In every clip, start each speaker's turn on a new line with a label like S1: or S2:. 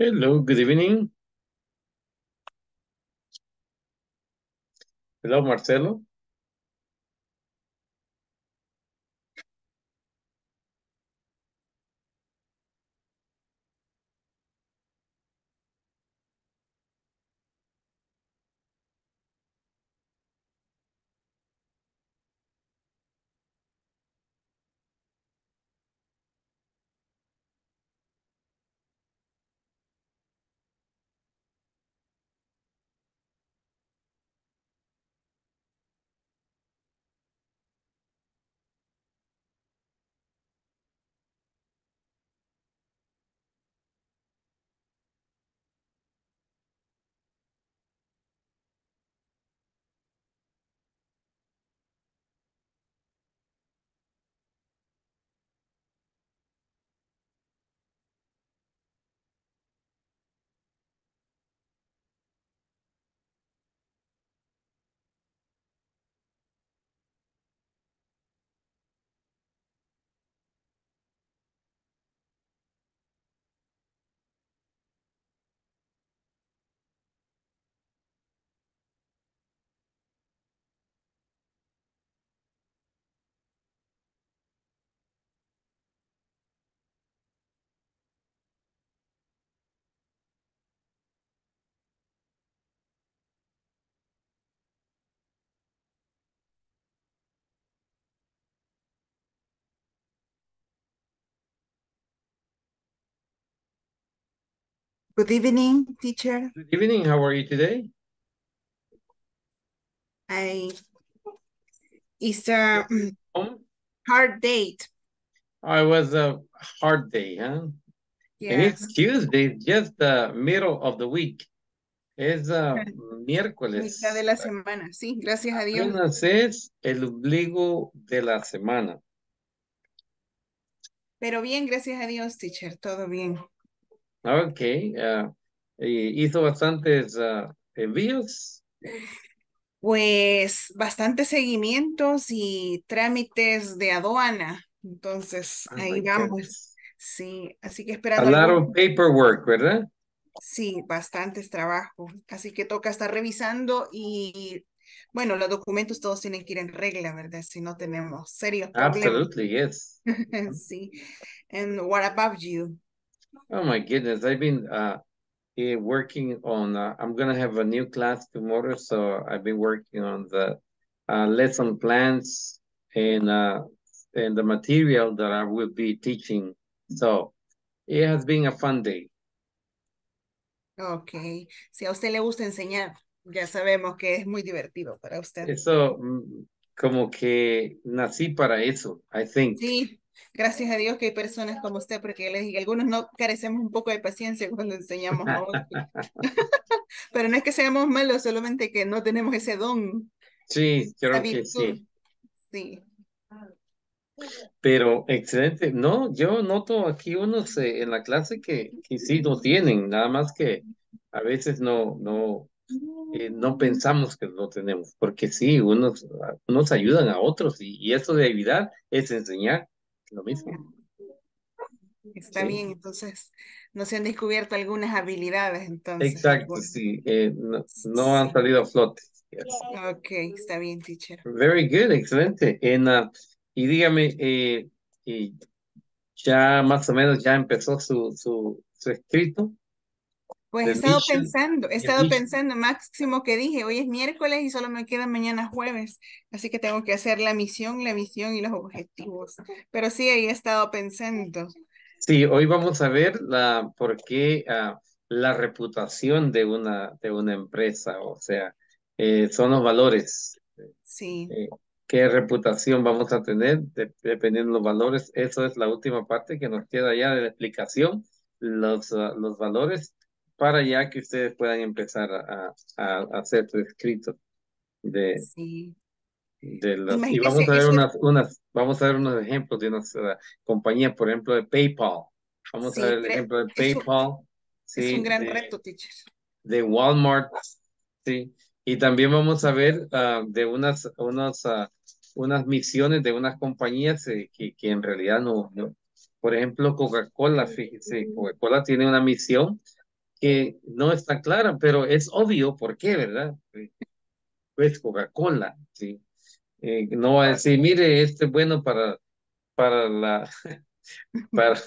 S1: Hello, good evening. Hello, Marcelo.
S2: Good evening, teacher.
S1: Good evening, how are you today?
S2: I it's a mm, hard date.
S1: Oh, it was a hard day, huh? And it's Tuesday, just the middle of the week. Es uh,
S2: mitad
S1: miércoles.
S2: de la semana. Sí, gracias a Dios.
S1: Apenas es el ombligo de la semana.
S2: Pero bien, gracias a Dios, teacher, todo bien.
S1: Ok, ah, y hizo bastantes ah, envíos.
S2: Pues bastantes seguimientos y trámites de aduana. Entonces,
S1: Oh
S2: ahí vamos.
S1: goodness.
S2: Sí, así que
S1: A
S2: esperando
S1: lot
S2: algún-
S1: of paperwork, ¿verdad?
S2: Sí, bastantes trabajos. Así que toca estar revisando y, bueno, los documentos todos tienen que ir en regla, ¿verdad? Si no tenemos serios problemas.
S1: Absolutely, yes.
S2: Sí. And what about you?
S1: Oh my goodness, I've been uh eh, working on uh, I'm gonna have a new class tomorrow, so I've been working on the uh lesson plans and uh and the material that I will be teaching. So it has been a fun day.
S2: Ok. Si a usted le gusta enseñar, ya sabemos que es muy divertido para usted.
S1: Eso mm, como que nací para eso, I think.
S2: Sí, gracias a Dios que hay personas como usted, porque les dije, algunos no carecemos un poco de paciencia cuando enseñamos a otros. Pero no es que seamos malos, solamente que no tenemos ese don,
S1: Sí, creo que sí.
S2: Sí.
S1: Pero excelente. No, yo noto aquí unos eh, en la clase que, que sí lo tienen, nada más que a veces no, no, eh, no pensamos que lo tenemos, porque sí, unos, unos ayudan a otros y, y eso de ayudar es enseñar, lo mismo.
S2: Está
S1: Sí.
S2: bien, entonces no se han descubierto algunas habilidades, entonces.
S1: Exacto, sí, eh, no, no han salido a flote. Yes.
S2: Ok, está bien, teacher.
S1: Very good, excelente. En, ah, y dígame, eh, y ya más o menos ya empezó su, su, su escrito.
S2: Pues he estado pensando, he estado pensando, máximo que dije, hoy es miércoles y solo me queda mañana jueves, así que tengo que hacer la misión, la misión y los objetivos. Pero sí, ahí he estado pensando.
S1: Sí, hoy vamos a ver la, por qué ah, la reputación de una, de una empresa, o sea, eh, son los valores.
S2: Sí,
S1: eh, qué reputación vamos a tener de- dependiendo de los valores. Eso es la última parte que nos queda ya de la explicación, los, ah, los valores, para ya que ustedes puedan empezar a, a- a hacer su escrito de,
S2: sí.
S1: de los, y
S2: Imagínese,
S1: vamos a ver unas, unas, vamos a ver unos ejemplos de unas ah, compañías, por ejemplo, de PayPal. Vamos
S2: Sí,
S1: a ver el ejemplo de
S2: es un-
S1: PayPal,
S2: Es
S1: sí,
S2: un gran
S1: de,
S2: reto, teacher.
S1: de Walmart, sí, y también vamos a ver ah, de unas, unas, ah, unas misiones de unas compañías eh, que, que en realidad no, no. Por ejemplo, Coca-Cola, fíjese, Coca-Cola tiene una misión que no está clara, pero es obvio por qué, ¿verdad? Pues Coca-Cola, ¿sí? Eh, no va a decir, mire, este es bueno para, para la... Para,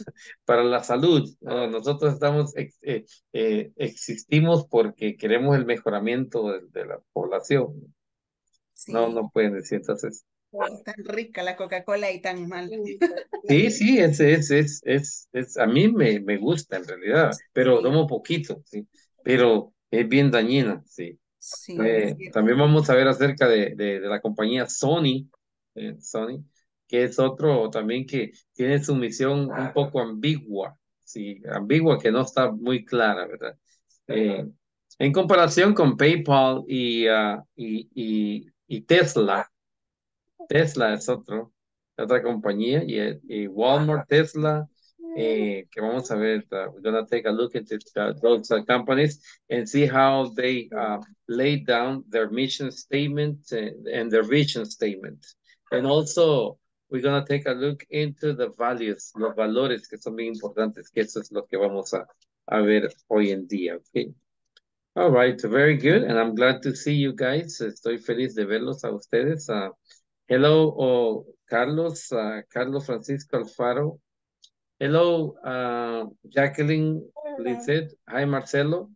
S1: para la salud. nosotros estamos, eh, eh, existimos porque queremos el mejoramiento de, la población. No, no pueden decir entonces.
S2: Tan rica la Coca-Cola y tan mal.
S1: Sí, sí, es, es, es, es, es, a mí me, me gusta en realidad, pero tomo poquito, sí, pero es bien dañina, sí. sí eh, también vamos a ver acerca de, de, la compañía Sony, eh, Sony, que es otro también que tiene su misión un poco ambigua, sí, ambigua que no está muy clara, ¿verdad? Eh, en comparación con PayPal y, uh, y, y, y Tesla, Tesla es otro, otra compañía, y, Walmart, Tesla, eh, que vamos a ver, uh, we're going to take a look at uh, those uh, companies and see how they uh, laid down their mission statement and, and their vision statement. And also, we're going to take a look into the values, los valores que son bien importantes, que eso es lo que vamos a, a ver hoy en día, okay? All right, very good, and I'm glad to see you guys. Estoy feliz de verlos a ustedes. Hello, oh, Carlos, uh, Carlos Francisco Alfaro. Hello, uh, Jacqueline Lizette. Hi, Marcelo.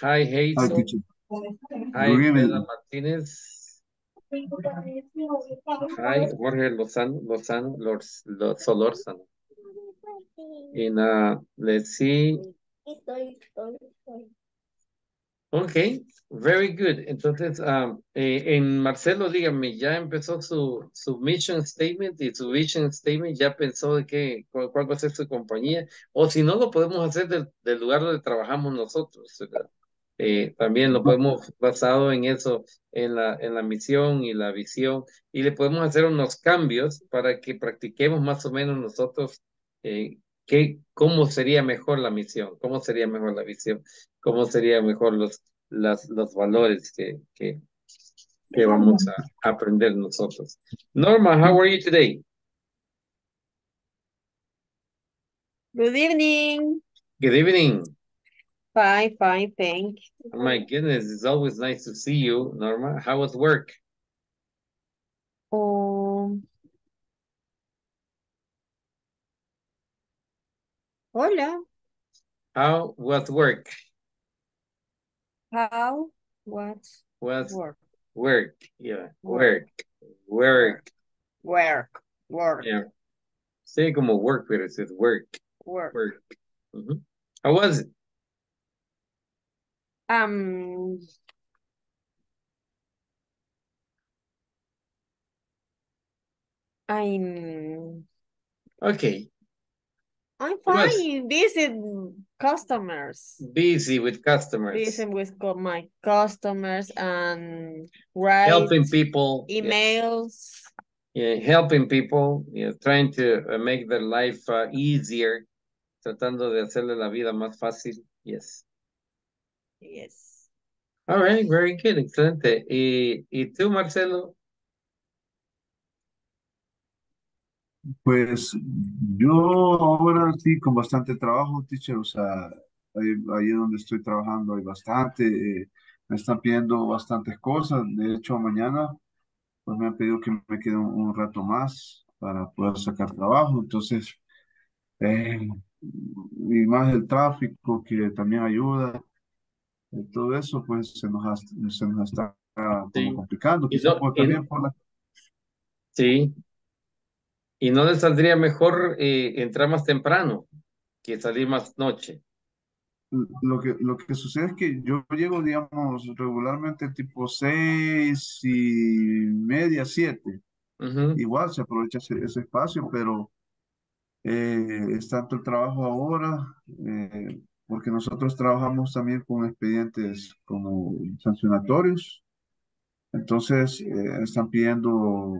S1: Hi, Hazel. Hi, Bella Martinez. Hi, Jorge Lozano, Lozano, Los, Solorzano. And uh, let's see. Ok, very good. Entonces, um, eh, en Marcelo, dígame, ¿ya empezó su, su mission statement y su vision statement? ¿Ya pensó de qué, cuál, va a ser su compañía? O si no, lo podemos hacer del, lugar donde trabajamos nosotros. Eh, también lo podemos basado en eso, en la, en la misión y la visión, y le podemos hacer unos cambios para que practiquemos más o menos nosotros eh, qué, cómo sería mejor la misión, cómo sería mejor la visión cómo sería mejor los, las, los valores que, que, que vamos a aprender nosotros. Norma, how are you today?
S3: Good evening.
S1: Good evening.
S3: Fine, fine, thank you.
S1: Oh my goodness, it's always nice to see you, Norma. How was work?
S3: Um, hola.
S1: How was work?
S3: How? What?
S1: What? Work. Work. Yeah. Work. Work.
S3: Work. Work.
S1: Yeah. Say como work, but it says work.
S3: Work.
S1: Work. Mm -hmm. How was it?
S3: Um. I'm.
S1: Okay.
S3: I'm fine. Busy customers.
S1: Busy with customers.
S3: Busy with my customers and write
S1: helping people.
S3: Emails.
S1: Yeah, helping people. Yeah, trying to uh, make their life uh, easier. Tratando de hacerle la vida más fácil. Yes.
S3: Yes.
S1: All right, very good, excelente. ¿Y, y tú, Marcelo?
S4: Pues yo ahora sí, con bastante trabajo, teacher, o sea, ahí, donde estoy trabajando hay bastante, eh, me están pidiendo bastantes cosas, de hecho mañana pues me han pedido que me quede un, rato más para poder sacar trabajo, entonces, eh, y más el tráfico que también ayuda, eh, todo eso pues se nos, se nos está como complicando, quizás también por la...
S1: Sí, ¿Y no le saldría mejor eh, entrar más temprano que salir más noche?
S4: Lo que, lo que sucede es que yo llego, digamos, regularmente tipo seis y media, siete. Igual se aprovecha ese, espacio, pero eh, es tanto el trabajo ahora, eh, porque nosotros trabajamos también con expedientes como sancionatorios. Entonces, están pidiendo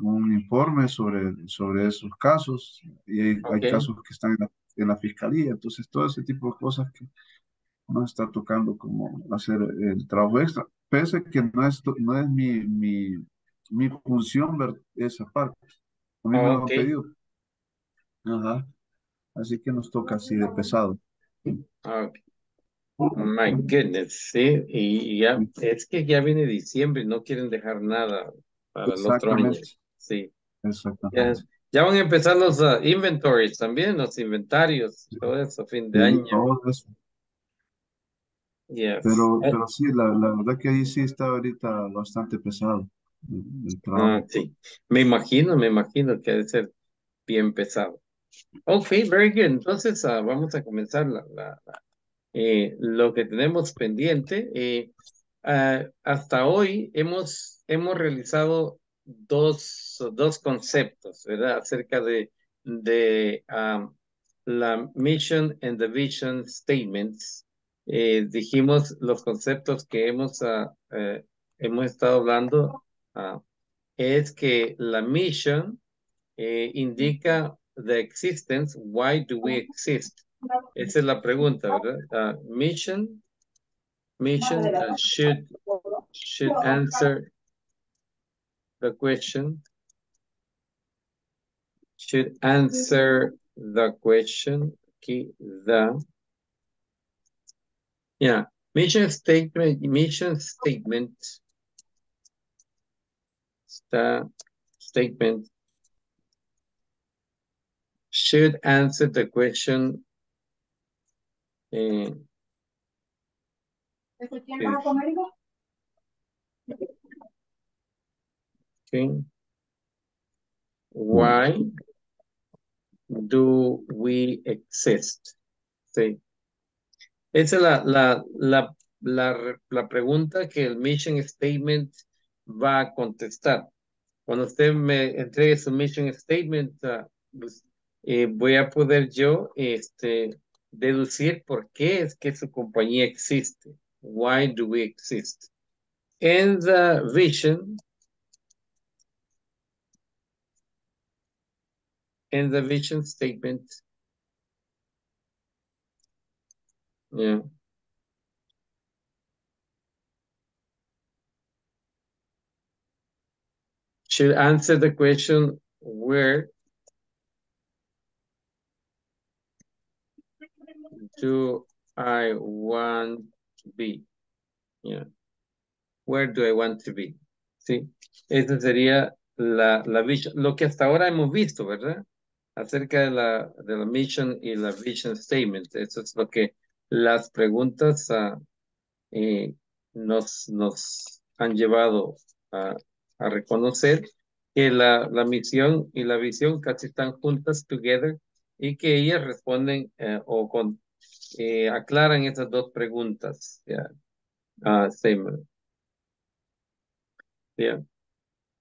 S4: un informe sobre, sobre esos casos y hay, casos que están en la, fiscalía, entonces todo ese tipo de cosas que nos está tocando como hacer el trabajo extra, pese que no es, no es mi, mi, mi función ver esa parte. A mí me lo han pedido. Ajá. Así que nos toca así de pesado.
S1: Ah, My goodness, sí, y ya, es que ya viene diciembre y no quieren dejar nada para el otro año. Sí.
S4: Exactamente.
S1: Ya, van a empezar los uh, inventories también, los inventarios, todo eso, fin de año. Todo eso.
S4: Pero, eh, pero sí, la, la, verdad que ahí sí está ahorita bastante pesado.
S1: ah, sí, me imagino, me imagino que ha de ser bien pesado. Ok, very good. Entonces uh, vamos a comenzar la, la, eh, lo que tenemos pendiente. Eh, uh, hasta hoy hemos, hemos realizado dos, dos conceptos, ¿verdad? Acerca de, de um, la mission and the vision statements eh, dijimos los conceptos que hemos, uh, uh, hemos estado hablando uh, es que la mission eh, indica the existence, why do we exist? Esa es la pregunta, ¿verdad? mission, mission should, should answer the question, should answer the question, aquí, the yeah, mission statement, mission statement, sta statement should answer the question. Uh, okay. Why do we exist? See. Esa es la, la, la, la, la pregunta que el mission statement va a contestar. Cuando usted me entregue su mission statement, uh, pues, eh, voy a poder yo este, deducir por qué es que su compañía existe. Why do we exist? En the vision, in the vision statement, Yeah. Should answer the question where do I want to be? Yeah. Where do I want to be? Sí, esa sería la, la vision, lo que hasta ahora hemos visto, ¿verdad? Acerca de la, de la mission y la vision statement. Eso es lo que las preguntas ah, eh, nos, nos han llevado a, reconocer que la, la misión y la visión casi están juntas together y que ellas responden eh, o con, eh, aclaran esas dos preguntas. Yeah.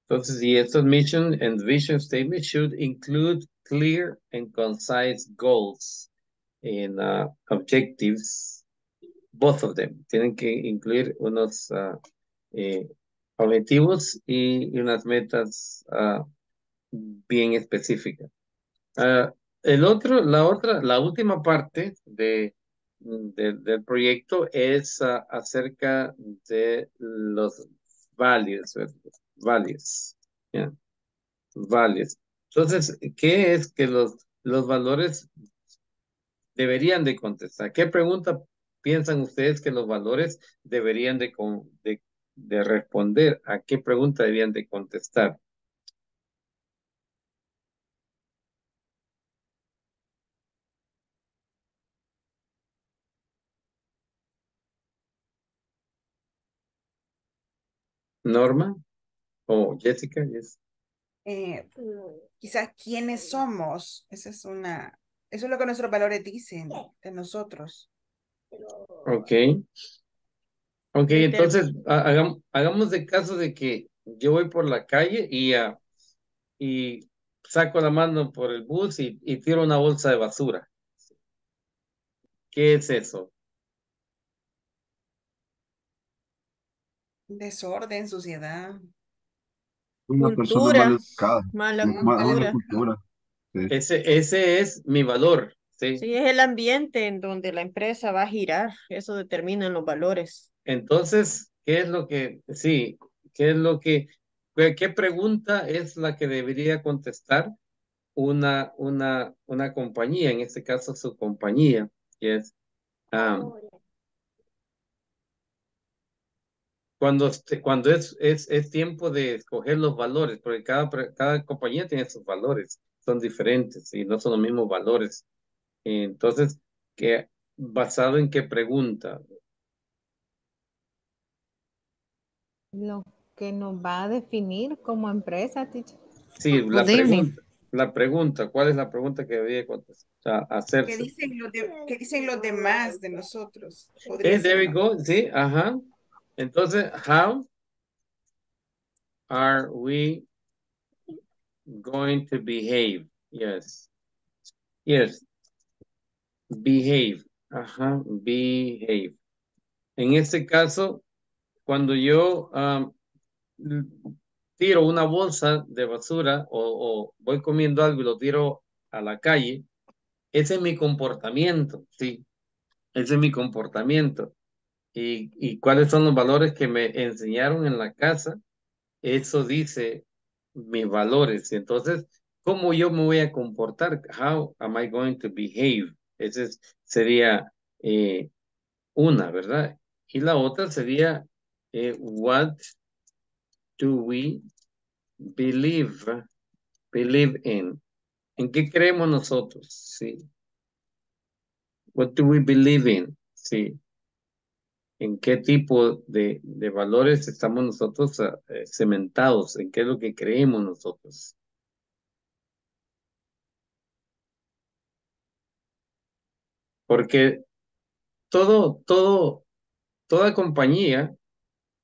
S1: Entonces, y estos mission and vision statements should include clear and concise goals in uh, objectives, both of them. Tienen que incluir unos uh, eh, objetivos y, unas metas uh, bien específicas. el otro, la otra, la última parte de, del proyecto es acerca de los values, values, values. Entonces, ¿qué es que los, los valores deberían de contestar? ¿Qué pregunta piensan ustedes que los valores deberían de, de, responder? ¿A qué pregunta deberían de contestar? Norma o Jessica, yes.
S2: Eh, quizás quiénes somos, esa es una, eso es lo que nuestros valores dicen de nosotros.
S1: Ok. Ok, entonces hagamos, de caso de que yo voy por la calle y, uh, y saco la mano por el bus y, y tiro una bolsa de basura. ¿Qué es eso?
S2: Desorden, suciedad.
S4: Una cultura, persona
S3: mala cultura.
S1: Ese, ese es mi valor. Sí.
S3: sí, es el ambiente en donde la empresa va a girar. Eso determina los valores.
S1: Entonces, ¿qué es lo que, sí, qué es lo que, qué pregunta es la que debería contestar una, una, una compañía, en este caso su compañía, que es, um, cuando, este, cuando es, es, es tiempo de escoger los valores, porque cada, cada compañía tiene sus valores, son diferentes y no son los mismos valores. Entonces, ¿qué, ¿basado en qué pregunta?
S5: Lo que nos va a definir como empresa, teacher.
S1: Sí, la pregunta, la pregunta, ¿cuál es la pregunta que debería hacerse?
S2: ¿Qué dicen, los ¿Qué dicen los demás de nosotros?
S1: Eh, there we go, sí, ajá. Entonces, how are we going to behave? Yes. Yes. Behave. Ajá, behave. En este caso, cuando yo um, tiro una bolsa de basura o, voy comiendo algo y lo tiro a la calle, ese es mi comportamiento, sí, ese es mi comportamiento. Y, cuáles son los valores que me enseñaron en la casa, eso dice mis valores. Entonces, ¿cómo yo me voy a comportar? How am I going to behave? Ese sería eh, una, ¿verdad? Y la otra sería, eh, what do we believe, believe in? ¿En qué creemos nosotros? Sí. What do we believe in? Sí. ¿En qué tipo de, de valores estamos nosotros uh, cementados? ¿En qué es lo que creemos nosotros? Porque todo, todo, toda compañía,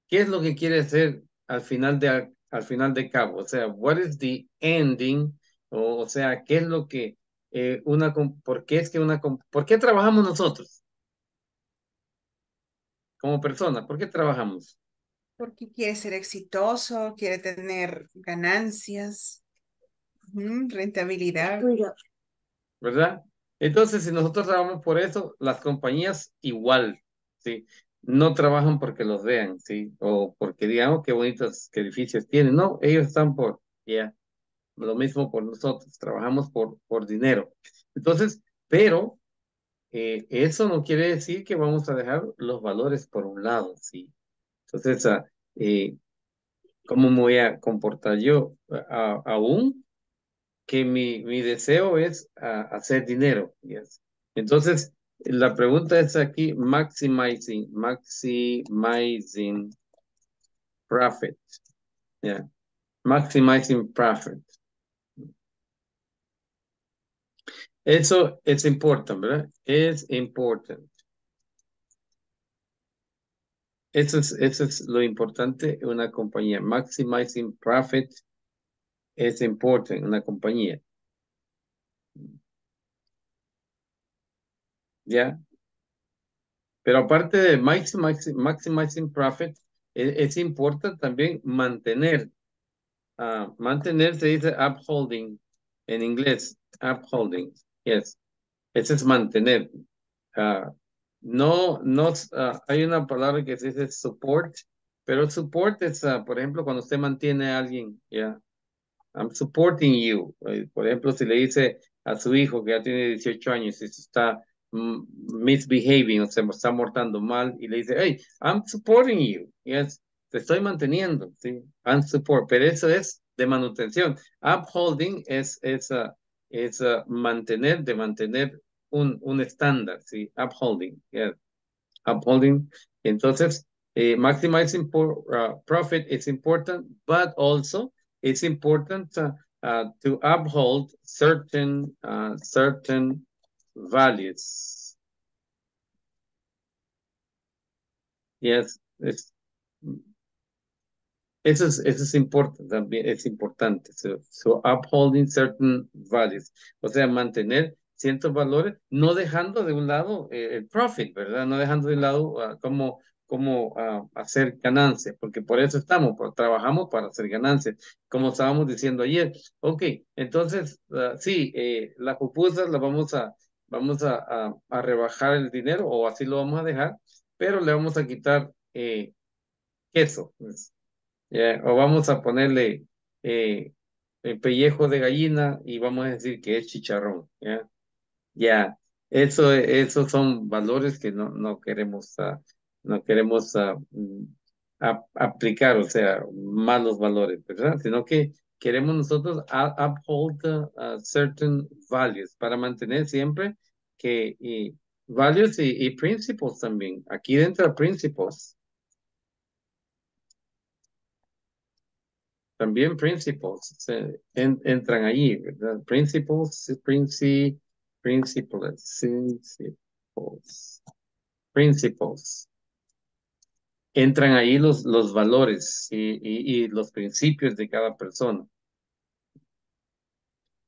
S1: ¿qué es lo que quiere hacer al final de, al final de cabo? O sea, what is the ending? O, sea, ¿qué es lo que eh, una, por es que una, por qué trabajamos nosotros? Como personas, ¿por qué trabajamos?
S2: Porque quiere ser exitoso, quiere tener ganancias, rentabilidad.
S1: ¿Verdad? Entonces, si nosotros trabajamos por eso, las compañías igual, ¿sí? No trabajan porque los vean, ¿sí? O porque digamos qué bonitos edificios tienen. No, ellos están por, ya, lo mismo por nosotros, trabajamos por, por dinero. Entonces, pero eh, eso no quiere decir que vamos a dejar los valores por un lado, ¿sí? Entonces, uh, eh, ¿cómo me voy a comportar yo? aún que mi, mi deseo es hacer dinero. Entonces, la pregunta es aquí, maximizing, maximizing profit. Yeah. Maximizing profit. Eso es importante, ¿verdad? Es importante. Eso es, eso es lo importante en una compañía. Maximizing profit es importante en una compañía. ¿Ya? Pero aparte de maximizing, maximizing profit, e, es, importante también mantener. Uh, mantener se dice upholding en inglés. Upholding. Yes. Ese es mantener. Uh, no, no, uh, hay una palabra que se dice support, pero support es, por ejemplo, cuando usted mantiene a alguien, ¿ya? I'm supporting you. Eh, por ejemplo, si le dice a su hijo que ya tiene 18 años y se está misbehaving, o sea, está mortando mal, y le dice, hey, I'm supporting you. Yes, te estoy manteniendo, ¿sí? I'm support, pero eso es de manutención. Upholding es, es, es mantener, de mantener un, un estándar, ¿sí? Upholding, yes. Upholding. Entonces, eh, maximizing uh, profit is important, but also it's important uh, to uphold certain certain values. Yes, it's, eso es, eso es importante también, es importante. So, so, upholding certain values. O sea, mantener ciertos valores, no dejando de un lado eh, el profit, ¿verdad? No dejando de un lado uh, como cómo ah, hacer ganancias, porque por eso estamos, trabajamos para hacer ganancias, como estábamos diciendo ayer. Ok, entonces, uh, sí, eh, las pupusas las vamos a, vamos a, a, rebajar el dinero o así lo vamos a dejar, pero le vamos a quitar eh, queso, pues, o vamos a ponerle eh, el pellejo de gallina y vamos a decir que es chicharrón, ya, ya, eso, esos son valores que no, no queremos uh, no queremos uh, aplicar, o sea, malos valores, ¿verdad? Sino que queremos nosotros uphold certain values para mantener siempre que y values y, principles también. Aquí dentro de principles. También principles entran ahí, ¿verdad? Principles, princi, principles, principles, principles entran ahí los, los valores y, los principios de cada persona.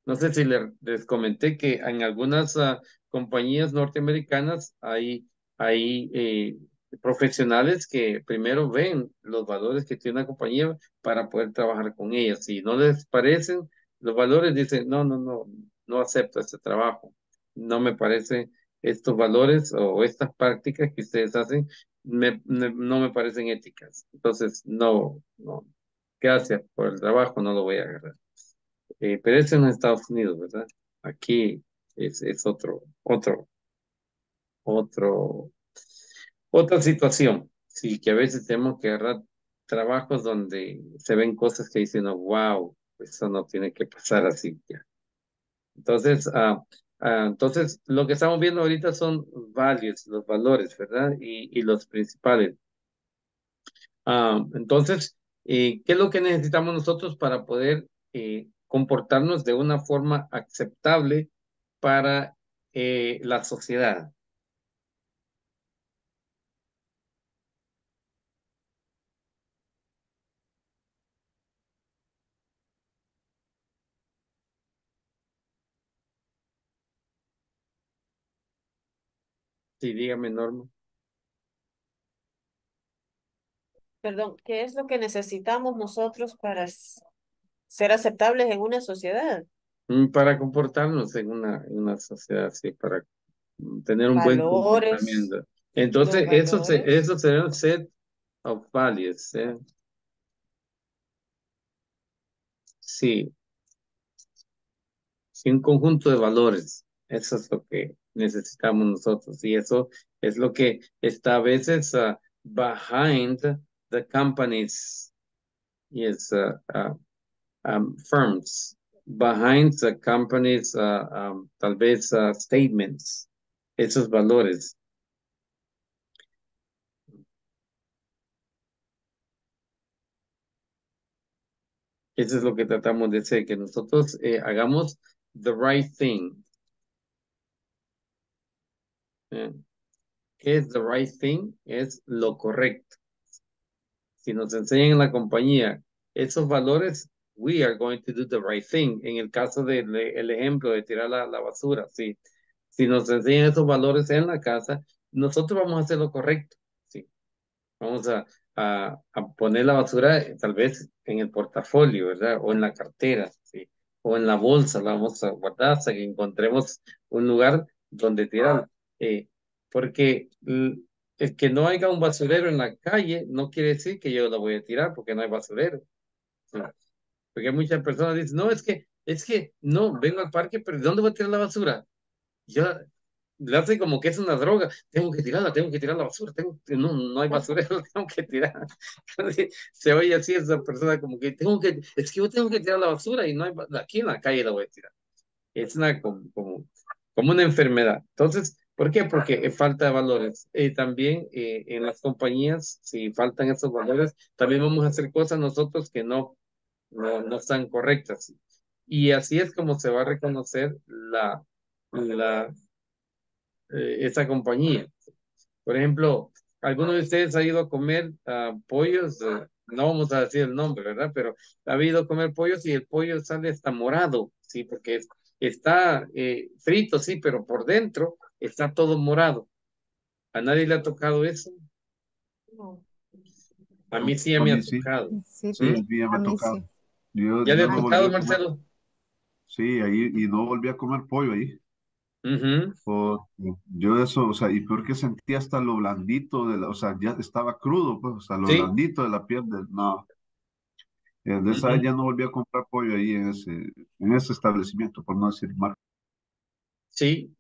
S1: No sé si les, comenté que en algunas ah, compañías norteamericanas hay, hay eh, profesionales que primero ven los valores que tiene una compañía para poder trabajar con ellas. Si no les parecen los valores, dicen, no, no, no, no acepto este trabajo. No me parecen estos valores o estas prácticas que ustedes hacen no me parecen éticas. Entonces, no, no. Gracias por el trabajo, no lo voy a agarrar. Eh, pero eso en Estados Unidos, ¿verdad? Aquí es, es otro, otro, otro, otra situación. Sí, que a veces tenemos que agarrar trabajos donde se ven cosas que dicen, wow, eso no tiene que pasar así ya. Entonces, uh, Ah, entonces, lo que estamos viendo ahorita son values, los valores, ¿verdad? Y, y los principales. Ah, entonces, eh, ¿qué es lo que necesitamos nosotros para poder eh, comportarnos de una forma aceptable para eh, la sociedad? Sí, dígame, Norma.
S3: Perdón, ¿qué es lo que necesitamos nosotros para ser aceptables en una sociedad?
S1: Mm, para comportarnos en una, en una sociedad, sí, para tener un buen comportamiento. Entonces, eso, se, eso será un set of values. ¿eh? Sí. Sí, un conjunto de valores. Eso es lo que necesitamos nosotros. Y eso es lo que está a veces uh, behind the companies, yes, uh, uh, um, firms, behind the companies, um, tal vez statements, esos valores. Eso es lo que tratamos de hacer, que nosotros eh, hagamos the right thing, ¿Qué es the right thing? Es lo correcto. Si nos enseñan en la compañía esos valores, we are going to do the right thing. En el caso del el ejemplo de tirar la, basura, sí. Si nos enseñan esos valores en la casa, nosotros vamos a hacer lo correcto. Vamos a, a, a poner la basura tal vez en el portafolio, ¿verdad? O en la cartera, sí. O en la bolsa, la vamos a guardar hasta que encontremos un lugar donde tirar eh, porque el que no haya un basurero en la calle no quiere decir que yo la voy a tirar porque no hay basurero. Porque muchas personas dicen, no, es que, es que, no, vengo al parque, pero ¿dónde voy a tirar la basura? Yo le hace como que es una droga, tengo que tirarla, tengo que tirar la basura, tengo, no, no hay basurero, tengo que tirar. Se oye así esa persona como que tengo que, es que yo tengo que tirar la basura y no hay, aquí en la calle la voy a tirar. Es una como, como, como una enfermedad. Entonces, ¿Por qué? Porque falta de valores. Y también eh, en las compañías, si faltan esos valores, también vamos a hacer cosas nosotros que no, no, no están correctas. Y así es como se va a reconocer la, la, eh, esa compañía. Por ejemplo, algunos de ustedes ha ido a comer uh, pollos, uh, no vamos a decir el nombre, ¿verdad? Pero ha ido a comer pollos y el pollo sale hasta morado, ¿sí? Porque está eh, frito, sí, pero por dentro está todo morado. ¿A nadie le ha tocado eso? A mí sí ya me ha tocado.
S4: Sí, sí, ya me ha tocado.
S1: ¿Ya le ha tocado, Marcelo?
S4: Sí, ahí, y no volví a comer pollo ahí. yo eso, o sea, y peor que sentía hasta lo blandito, de la, o sea, ya estaba crudo, pues, o sea, lo blandito de la piel, del, no. Eh, de esa ya no volví a comprar pollo ahí en ese, en ese establecimiento, por no decir marca.
S1: Sí.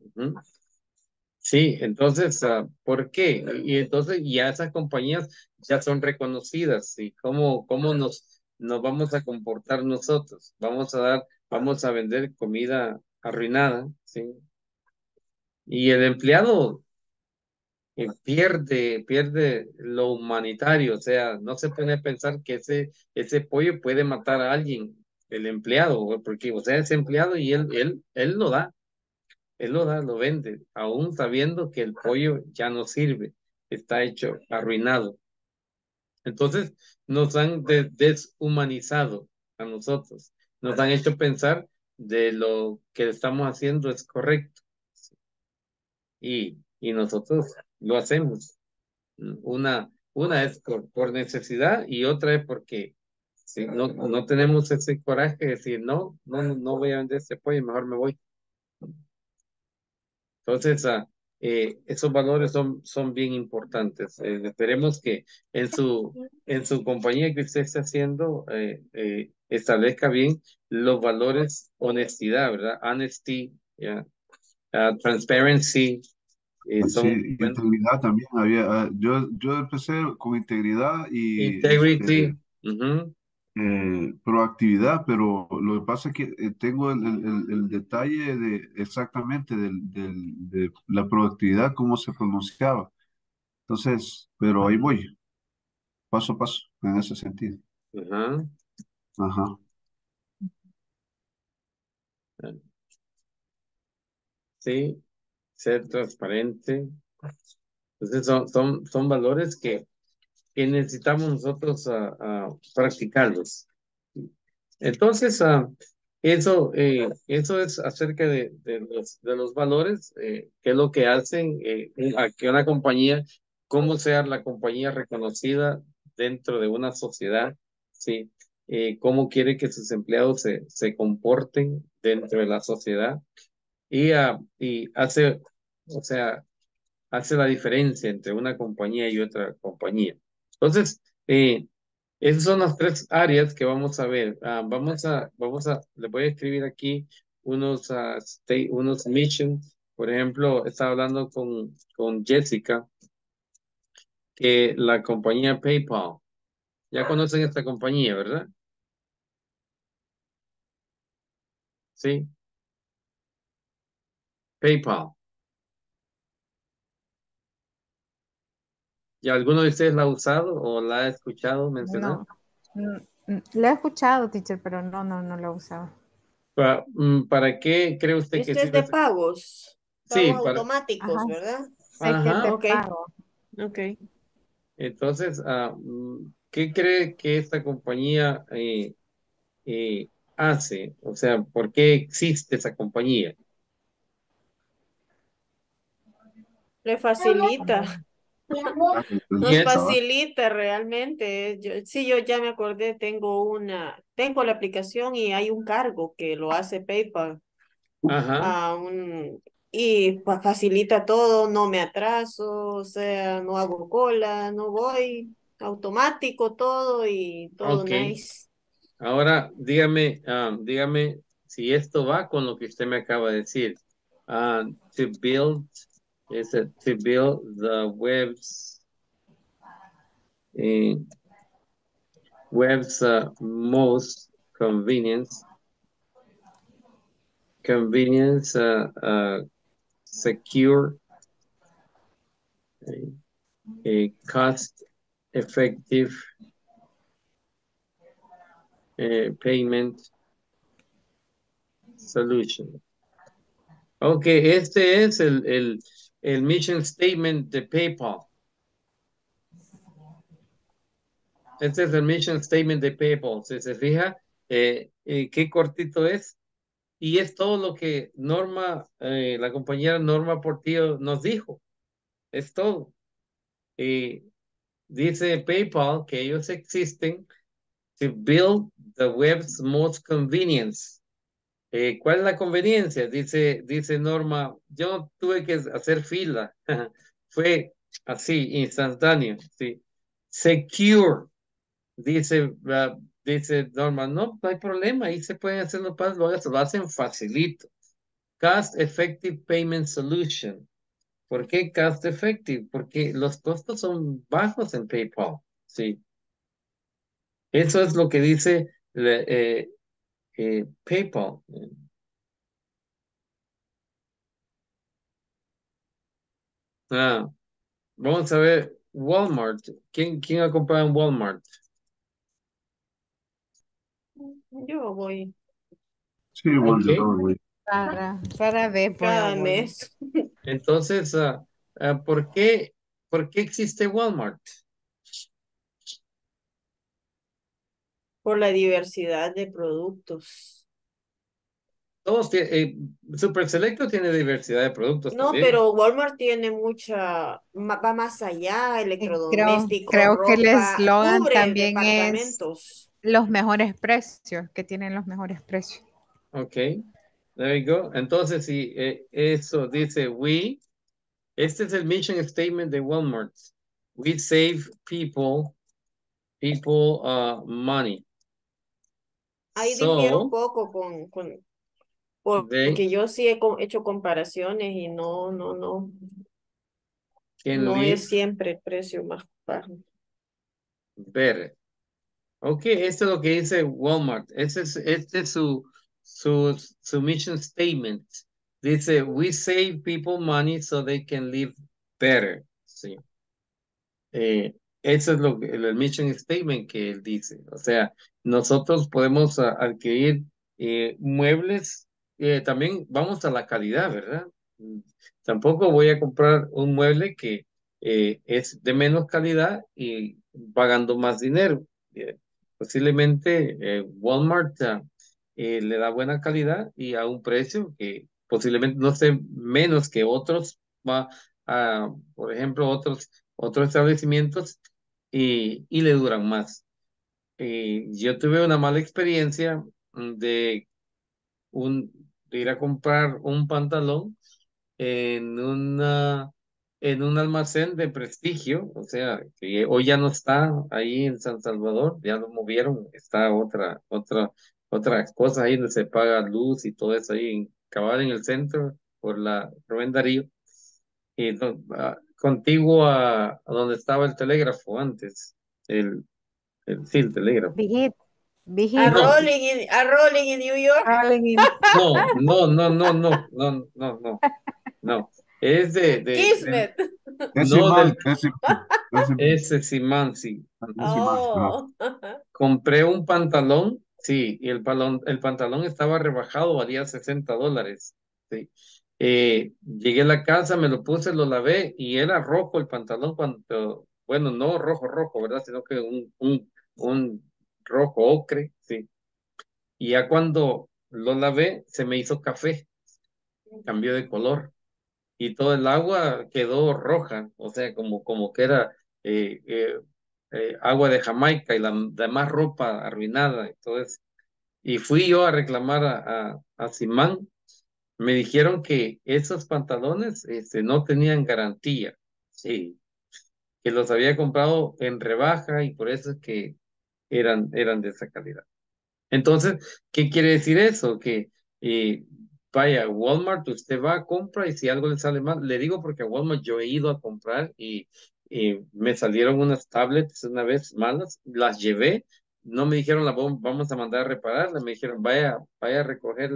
S1: Sí, entonces, uh, ¿por qué? Y entonces ya esas compañías ya son reconocidas. ¿Y cómo, cómo nos, nos vamos a comportar nosotros? Vamos a dar, vamos a vender comida arruinada, ¿sí? Y el empleado eh, pierde, pierde lo humanitario, o sea, no se puede pensar que ese, ese pollo puede matar a alguien, el empleado, porque, o sea, es empleado y él, él, él lo da, él lo da, lo vende, aún sabiendo que el pollo ya no sirve, está hecho arruinado. Entonces, nos han deshumanizado a nosotros, nos han hecho pensar de lo que estamos haciendo es correcto. Y, y nosotros lo hacemos. Una, una es por, necesidad y otra es porque si no, no tenemos ese coraje de decir, no, no, no voy a vender este pollo, mejor me voy. Entonces, ah, eh, esos valores son, son bien importantes. Eh, esperemos que en su, en su compañía que usted está haciendo eh, establezca bien los valores honestidad, ¿verdad? Honesty, ah, transparency.
S4: sí, integridad también había. Ah, yo, yo empecé con integridad y.
S1: Integrity.
S4: Este, eh, proactividad, pero lo que pasa es que eh, tengo el, el, detalle de exactamente del, del, de la proactividad, cómo se pronunciaba. Entonces, pero ahí voy, paso a paso, en ese sentido.
S1: Ajá.
S4: Ajá.
S1: Sí, ser transparente. Entonces son, son, son valores que que necesitamos nosotros a, practicarlos. Entonces, uh, eso, eh, eso es acerca de, los, valores, eh, qué es lo que hacen eh, a que una compañía, cómo sea la compañía reconocida dentro de una sociedad, ¿sí? cómo quiere que sus empleados se, se comporten dentro de la sociedad y, uh, y hace, o sea, hace la diferencia entre una compañía y otra compañía. Entonces, eh, esas son las tres áreas que vamos a ver. Ah, vamos a, vamos a, le voy a escribir aquí unos, uh, unos missions. Por ejemplo, estaba hablando con, con Jessica, que la compañía PayPal. Ya conocen esta compañía, ¿verdad? Sí. PayPal. ¿Y alguno de ustedes la ha usado o la ha escuchado mencionar?
S5: No, la he escuchado, teacher, pero no, no, no la he usado.
S1: ¿Para, mm, ¿para qué cree usted
S3: que es de pagos?
S1: sí,
S3: automáticos, ¿verdad?
S1: Ajá.
S3: Okay. ok.
S1: Entonces, ah, mm, ¿qué cree que esta compañía eh, eh, hace? O sea, ¿por qué existe esa compañía?
S3: Le facilita. Nos facilita realmente. Yo, sí, yo ya me acordé, tengo una, tengo la aplicación y hay un cargo que lo hace PayPal.
S1: Ajá.
S3: un, y facilita todo, no me atraso, o sea, no hago cola, no voy, automático todo y todo nice.
S1: Ahora, dígame, um, dígame si esto va con lo que usted me acaba de decir. Uh, to build is to build the web's uh, web's uh, most convenience convenience uh, uh, secure a cost effective uh, payment solution. Okay, este es el, el el mission statement de PayPal. Este es el mission statement de PayPal. Si se fija, eh, eh, qué cortito es. Y es todo lo que Norma, eh, la compañera Norma Portillo nos dijo. Es todo. dice PayPal que ellos existen to build the web's most convenience eh, ¿Cuál es la conveniencia? Dice, dice Norma, yo tuve que hacer fila. Fue así, instantáneo. Secure, dice, dice Norma, no, no hay problema, ahí se pueden hacer los pagos, lo hacen facilito. Cost Effective Payment Solution. ¿Por qué cost effective? Porque los costos son bajos en PayPal. Sí. Eso es lo que dice eh, eh, PayPal. Ah, vamos a ver Walmart. ¿Quién, quién ha comprado en Walmart?
S3: Yo voy.
S4: Sí, igual yo voy.
S5: Para, para ver
S3: cada mes.
S1: Entonces, uh, uh, ¿por, qué, ¿por qué existe Walmart?
S3: Por la diversidad de productos.
S1: Todos eh, Super Selecto tiene diversidad de productos.
S3: No, pero Walmart tiene mucha, va más allá, electrodomésticos,
S5: creo, creo que el eslogan también es los mejores precios, que tienen los mejores precios.
S1: Ok. There you go. Entonces, si eh, eso dice we, este es el mission statement de Walmart. We save people, people uh, money.
S3: Ahí difiero un poco con, con porque yo sí he hecho comparaciones y no, no, no. No es siempre el precio más bajo.
S1: Ver. Ok, esto es lo que dice Walmart. Este es, este es su, su, su mission statement. Dice, we save people money so they can live better. Sí. Eh, eso es lo el mission statement que él dice. O sea, nosotros podemos adquirir eh, muebles, eh, también vamos a la calidad, ¿verdad? Tampoco voy a comprar un mueble que es de menos calidad y pagando más dinero. posiblemente Walmart ah, eh, le da buena calidad y a un precio que posiblemente no esté menos que otros, va a, por ejemplo, otros, otros establecimientos y, y le duran más. Eh, yo tuve una mala experiencia de, un, de ir a comprar un pantalón en una en un almacén de prestigio, o sea, que hoy ya no está ahí en San Salvador, ya lo movieron, está otra, otra, otras cosas ahí donde se paga luz y todo eso ahí en Cabal en el centro por la Rubén Darío contiguo a, donde estaba el telégrafo antes. El, el sí, el telégrafo. Vigil. Vigil.
S3: A, rolling in, a Rolling in New York. In...
S1: No, no, no, no, no, no, no, no. No. Es de. de
S3: Kismet.
S1: De, no, del, ese Simansi.
S3: Oh.
S1: Compré un pantalón, sí, y el, palón, el pantalón estaba rebajado, valía 60 dólares. Sí. Eh, llegué a la casa, me lo puse, lo lavé y era rojo el pantalón cuando, bueno, no rojo, rojo, ¿verdad? Sino que un, un, un rojo ocre, sí. Y ya cuando lo lavé, se me hizo café, cambió de color y todo el agua quedó roja, o sea, como, como que era eh, eh, agua de Jamaica y la demás ropa arruinada. Entonces, y fui yo a reclamar a, a, Simán. Me dijeron que esos pantalones este, no tenían garantía. Sí, que los había comprado en rebaja y por eso es que eran, eran de esa calidad. Entonces, ¿qué quiere decir eso? Que eh, vaya, Walmart, usted va a comprar y si algo le sale mal, le digo porque a Walmart yo he ido a comprar y y me salieron unas tablets una vez malas, las llevé, no me dijeron la vamos a mandar a repararla, me dijeron vaya, vaya a recoger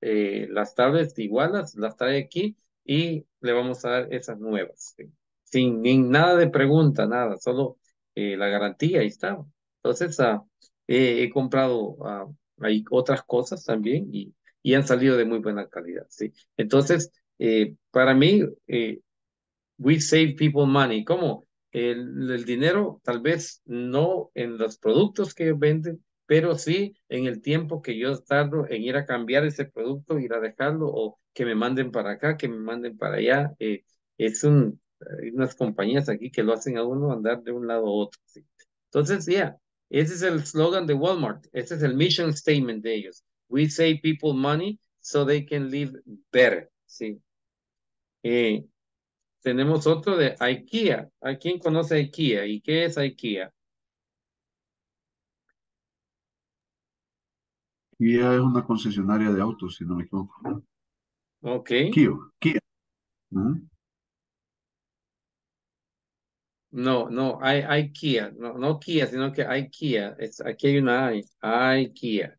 S1: eh, las tablets igualas, las trae aquí y le vamos a dar esas nuevas, sin ni nada de pregunta, nada, solo eh, la garantía, ahí está. Entonces, ah, he comprado ah, otras cosas también y, y han salido de muy buena calidad, ¿sí? Entonces, eh, para mí, we save people money. ¿Cómo? El, dinero tal vez no en los productos que venden, pero sí en el tiempo que yo tardo en ir a cambiar ese producto, ir a dejarlo o que me manden para acá, que me manden para allá. Eh, es un, hay unas compañías aquí que lo hacen a uno andar de un lado a otro. Entonces, ya, ese es el slogan de Walmart, ese es el mission statement de ellos. We save people money so they can live better. Sí. Eh, tenemos otro de IKEA. ¿A quién conoce IKEA? ¿Y qué es IKEA?
S4: IKEA es una concesionaria de autos, si no me equivoco.
S1: Ok.
S4: Kia. Kia.
S1: No, no, hay, hay Kia, no, no Kia, sino que hay Kia. Es, aquí hay una hay, hay Kia.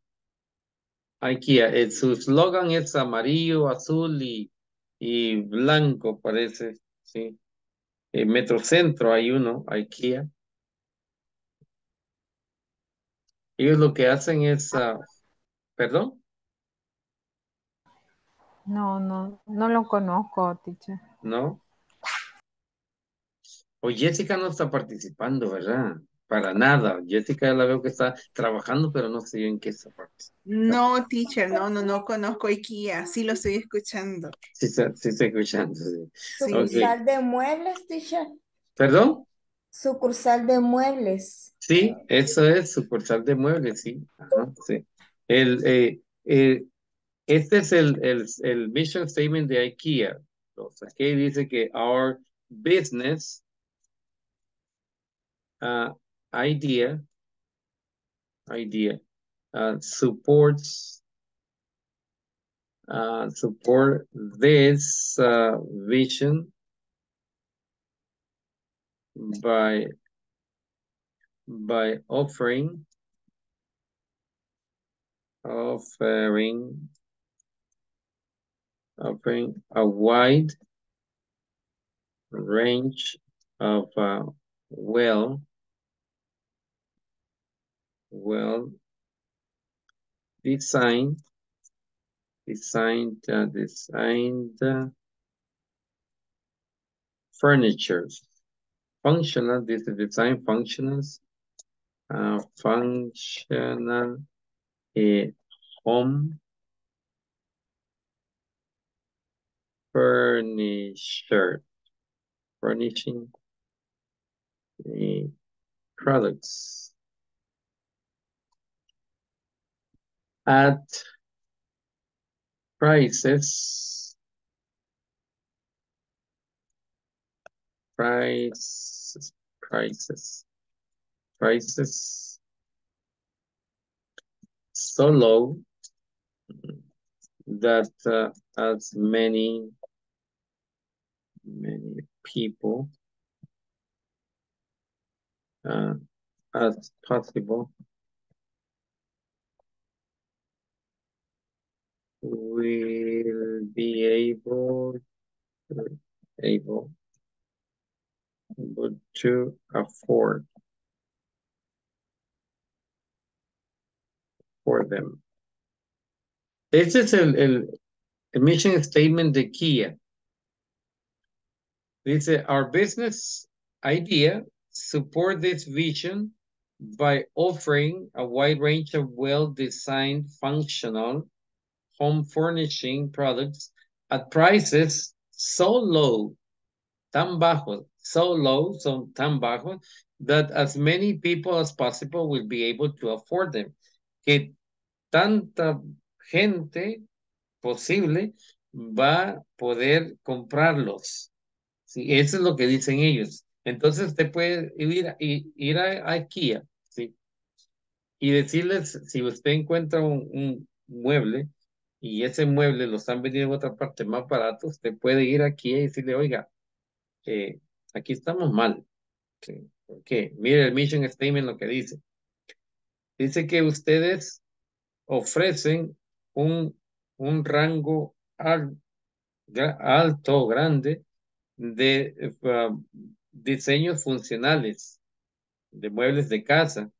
S1: Hay Kia. Eh, su slogan es amarillo, azul y, y blanco, parece, sí. En Metrocentro hay uno, hay Kia. Ellos lo que hacen es, uh, ¿perdón?
S5: No, no, no lo conozco, teacher.
S1: ¿No? O Jessica no está participando, ¿verdad? Para nada. Jessica la veo que está trabajando, pero no sé en qué está
S2: participando. No, teacher, no, no, no conozco IKEA. Sí lo estoy escuchando.
S1: Sí, sí, sí estoy escuchando.
S6: Sí. Sucursal de muebles, teacher.
S1: ¿Perdón?
S6: Sucursal de muebles.
S1: Sí, eso es sucursal de muebles, sí. Ajá, sí. El, eh, eh, este es el, el, el mission statement de IKEA. aquí dice que our business uh, idea idea uh, supports uh, support this uh, vision by by offering offering offering a wide range of uh, well well designed designed uh, designed uh, furniture functional this is design functionals uh, functional a home furniture. Furnishing products. At prices. Prices. Prices. Prices. So low that uh, as many many people uh, as possible will be able able to afford for them. Este es el, el, el mission statement de Kia. Dice, our business idea support this vision by offering a wide range of well-designed, functional home furnishing products at prices so low, tan bajos, so low, so tan bajos, that as many people as possible will be able to afford them. Que tanta gente posible va a poder comprarlos. Sí, eso es lo que dicen ellos. Entonces usted puede ir, ir a, IKEA ¿sí? y decirles, si usted encuentra un, mueble y ese mueble lo están vendiendo en otra parte más barato, usted puede ir aquí y decirle, oiga, eh, aquí estamos mal. ¿Por qué? Mire el mission statement lo que dice. Dice que ustedes ofrecen un, un rango alto, grande, de eh, diseños funcionales de muebles de casa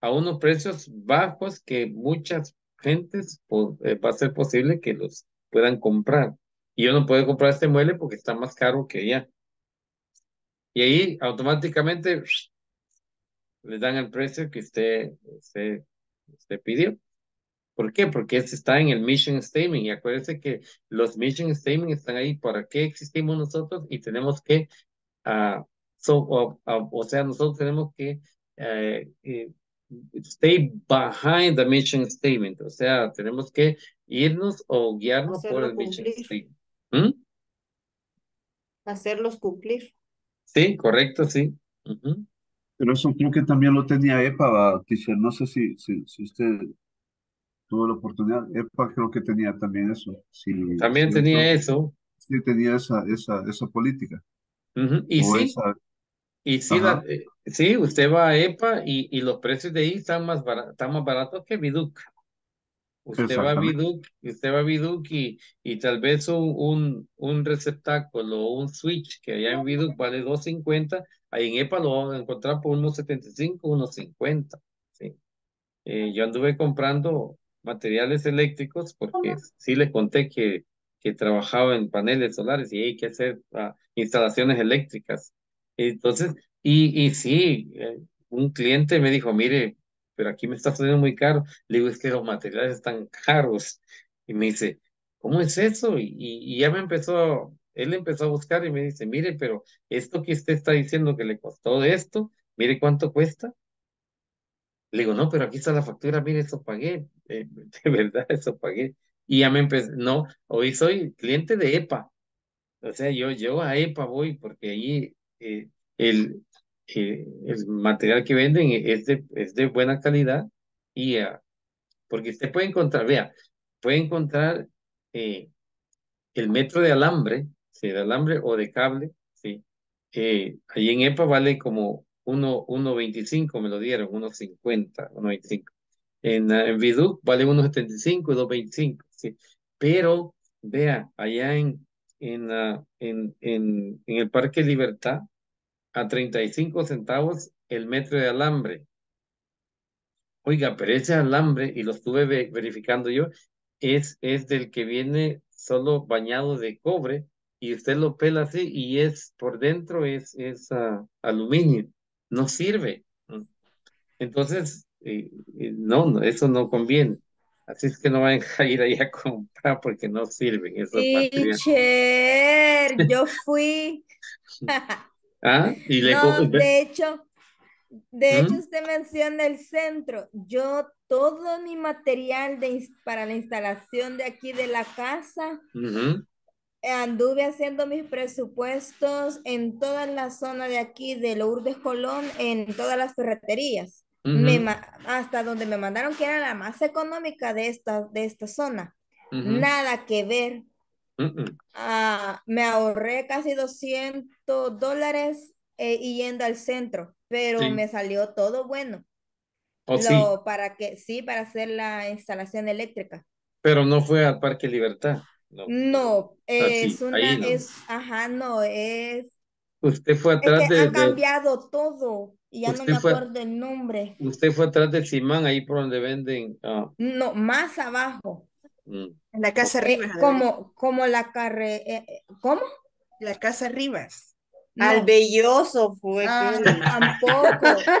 S1: a unos precios bajos que muchas gentes eh, va a ser posible que los puedan comprar. Y yo no puedo comprar este mueble porque está más caro que ya. Y ahí automáticamente le dan el precio que usted, usted, usted pidió. ¿Por qué? Porque este está en el mission statement y acuérdense que los mission statements están ahí para qué existimos nosotros y tenemos que, uh, o, sea, nosotros tenemos que eh, eh, stay behind the mission statement, o sea, tenemos que irnos o guiarnos por el mission statement. ¿Mm?
S3: Hacerlos cumplir.
S1: Sí, correcto, sí.
S4: Pero eso creo que también lo tenía EPA, no sé si, si, si usted tuvo la oportunidad. EPA creo que tenía también eso.
S1: también tenía eso.
S4: Sí, tenía esa, esa, esa política.
S1: Y sí. Y sí, eh, sí, usted va a EPA y, y los precios de ahí están más, están más baratos que Biduc. Usted va a Biduc, usted va a Biduc y, y tal vez un, un, un receptáculo o un switch que allá en Biduc vale 2.50, ahí en EPA lo van a encontrar por unos 75, unos 50. ¿sí? Eh, yo anduve comprando materiales eléctricos porque sí les conté que, que trabajaba en paneles solares y hay que hacer ah, instalaciones eléctricas. Entonces, y, y sí, eh, un cliente me dijo, mire, pero aquí me está saliendo muy caro. Le digo, es que los materiales están caros. Y me dice, ¿cómo es eso? Y, y, ya me empezó, él empezó a buscar y me dice, mire, pero esto que usted está diciendo que le costó de esto, mire cuánto cuesta. Le digo, no, pero aquí está la factura, mire, eso pagué. Eh, de verdad, eso pagué. Y ya me empecé, no, hoy soy cliente de EPA. O sea, yo, yo a EPA voy porque ahí eh, el, eh, el material que venden es de, es de buena calidad y uh, porque usted puede encontrar, vea, puede encontrar eh, el metro de alambre, ¿sí? de alambre o de cable, ¿sí? Eh, ahí en EPA vale como 1.25, me lo dieron, 1.50, 1.25. En, uh, en Viduc vale 1.75 y 2.25, ¿sí? Pero, vea, allá en, uh, en, en, en el Parque Libertad, a 35 centavos el metro de alambre. Oiga, pero ese alambre, y lo estuve verificando yo, es, es del que viene solo bañado de cobre y usted lo pela así y es por dentro es, es uh, aluminio. No sirve. Entonces, eh, eh, no, no, eso no conviene. Así es que no vayan a ir ahí a comprar porque no sirven esos
S6: Teacher, yo fui.
S1: ¿Ah? Y le
S6: no, de hecho, de hecho usted menciona el centro. Yo todo mi material de, para la instalación de aquí de la casa, anduve haciendo mis presupuestos en toda la zona de aquí de Lourdes Colón, en todas las ferreterías. hasta donde me mandaron que era la más económica de esta, de esta zona. Nada que ver Ah, me ahorré casi 200 dólares eh, yendo al centro, pero me salió todo bueno.
S1: ¿Oh,
S6: Lo, para que sí, para hacer la instalación eléctrica.
S1: Pero no fue al Parque Libertad.
S6: No, es una, es, ajá, no, es.
S1: Usted fue atrás de.
S6: Ha cambiado todo y ya no me acuerdo el nombre.
S1: Usted fue atrás de Simán, ahí por donde venden. Ah.
S6: No, más abajo.
S2: Mm. En la casa Rivas.
S6: Como, como la carre, eh, eh, ¿cómo?
S2: La casa Rivas.
S3: Al belloso fue.
S6: Ah, tampoco.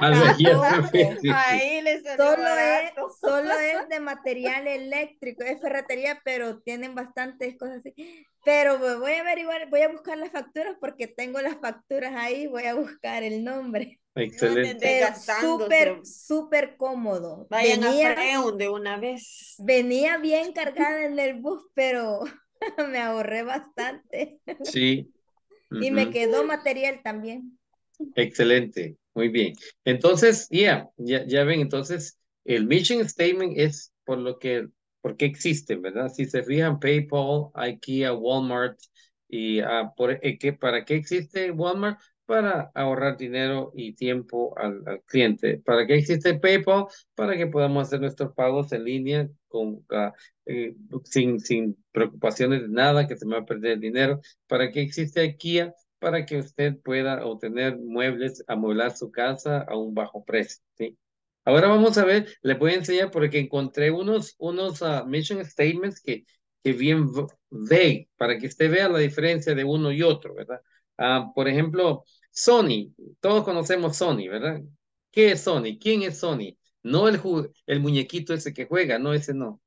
S3: Ahí les
S6: solo es, solo es de material eléctrico, es ferretería, pero tienen bastantes cosas así. Pero voy a averiguar, voy a buscar las facturas porque tengo las facturas ahí, voy a buscar el nombre.
S1: Excelente.
S6: Súper, súper cómodo.
S3: Vayan venía, a de una vez.
S6: Venía bien cargada en el bus, pero me ahorré bastante.
S1: Sí.
S6: Y me quedó material también.
S1: Excelente, muy bien. Entonces, ya, ya ven, entonces el mission statement es por lo que, por qué existe, ¿verdad? Si se fijan, PayPal, IKEA, Walmart, y uh, por, eh, que, ¿para qué existe Walmart? Para ahorrar dinero y tiempo al, cliente. ¿Para qué existe PayPal? Para que podamos hacer nuestros pagos en línea con, ah, eh, sin, preocupaciones de nada, que se me va a perder el dinero. ¿Para qué existe IKEA? Para que usted pueda obtener muebles, amueblar su casa a un bajo precio. Ahora vamos a ver, le voy a enseñar porque encontré unos, unos uh, mission statements que, que bien ve, para que usted vea la diferencia de uno y otro, ¿verdad? Ah, por ejemplo, Sony, todos conocemos Sony, ¿verdad? ¿Qué es Sony? ¿Quién es Sony? No el, el muñequito ese que juega, no, ese no.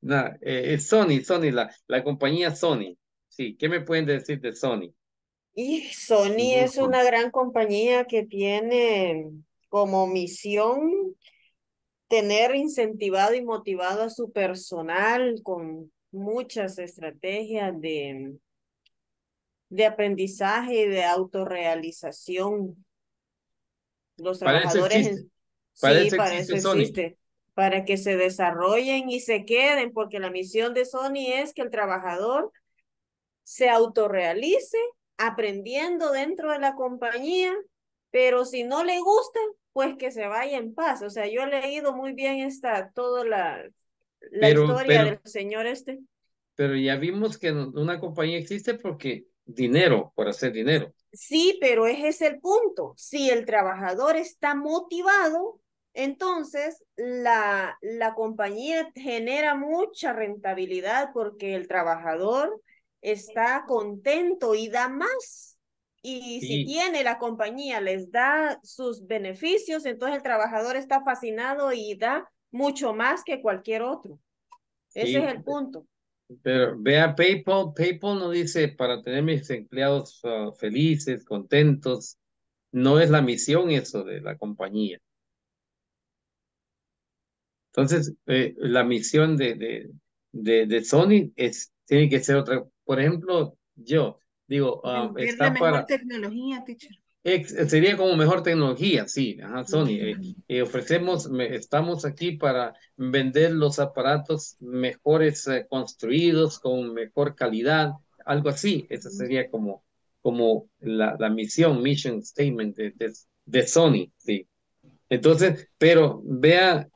S1: no. Eh, es Sony, Sony, la, la compañía Sony. Sí, ¿qué me pueden decir de Sony?
S3: Y Sony es una gran compañía que tiene como misión tener incentivado y motivado a su personal con muchas estrategias de de aprendizaje y de autorrealización. Los trabajadores.
S1: Sí, para eso existe.
S3: Para que se desarrollen y se queden, porque la misión de Sony es que el trabajador se autorrealice aprendiendo dentro de la compañía, pero si no le gusta, pues que se vaya en paz. O sea, yo he leído muy bien esta, toda la, la historia del señor este.
S1: Pero ya vimos que una compañía existe porque dinero, por hacer dinero.
S3: Sí, pero ese es el punto. Si el trabajador está motivado, entonces la, la compañía genera mucha rentabilidad porque el trabajador está contento y da más. Y si tiene la compañía, les da sus beneficios, entonces el trabajador está fascinado y da mucho más que cualquier otro. Ese es el punto.
S1: Pero vea PayPal, PayPal no dice para tener mis empleados ah, felices, contentos. No es la misión eso de la compañía. Entonces, eh, la misión de, de, de, de, Sony es, tiene que ser otra. Por ejemplo, yo digo, uh, está para...
S2: tecnología, teacher
S1: sería como mejor tecnología, sí, ajá, Sony. Eh, eh, ofrecemos, estamos aquí para vender los aparatos mejores eh, construidos, con mejor calidad, algo así. Esa sería como, como la, la misión, mission statement de, de, Sony, sí. Entonces, pero vea,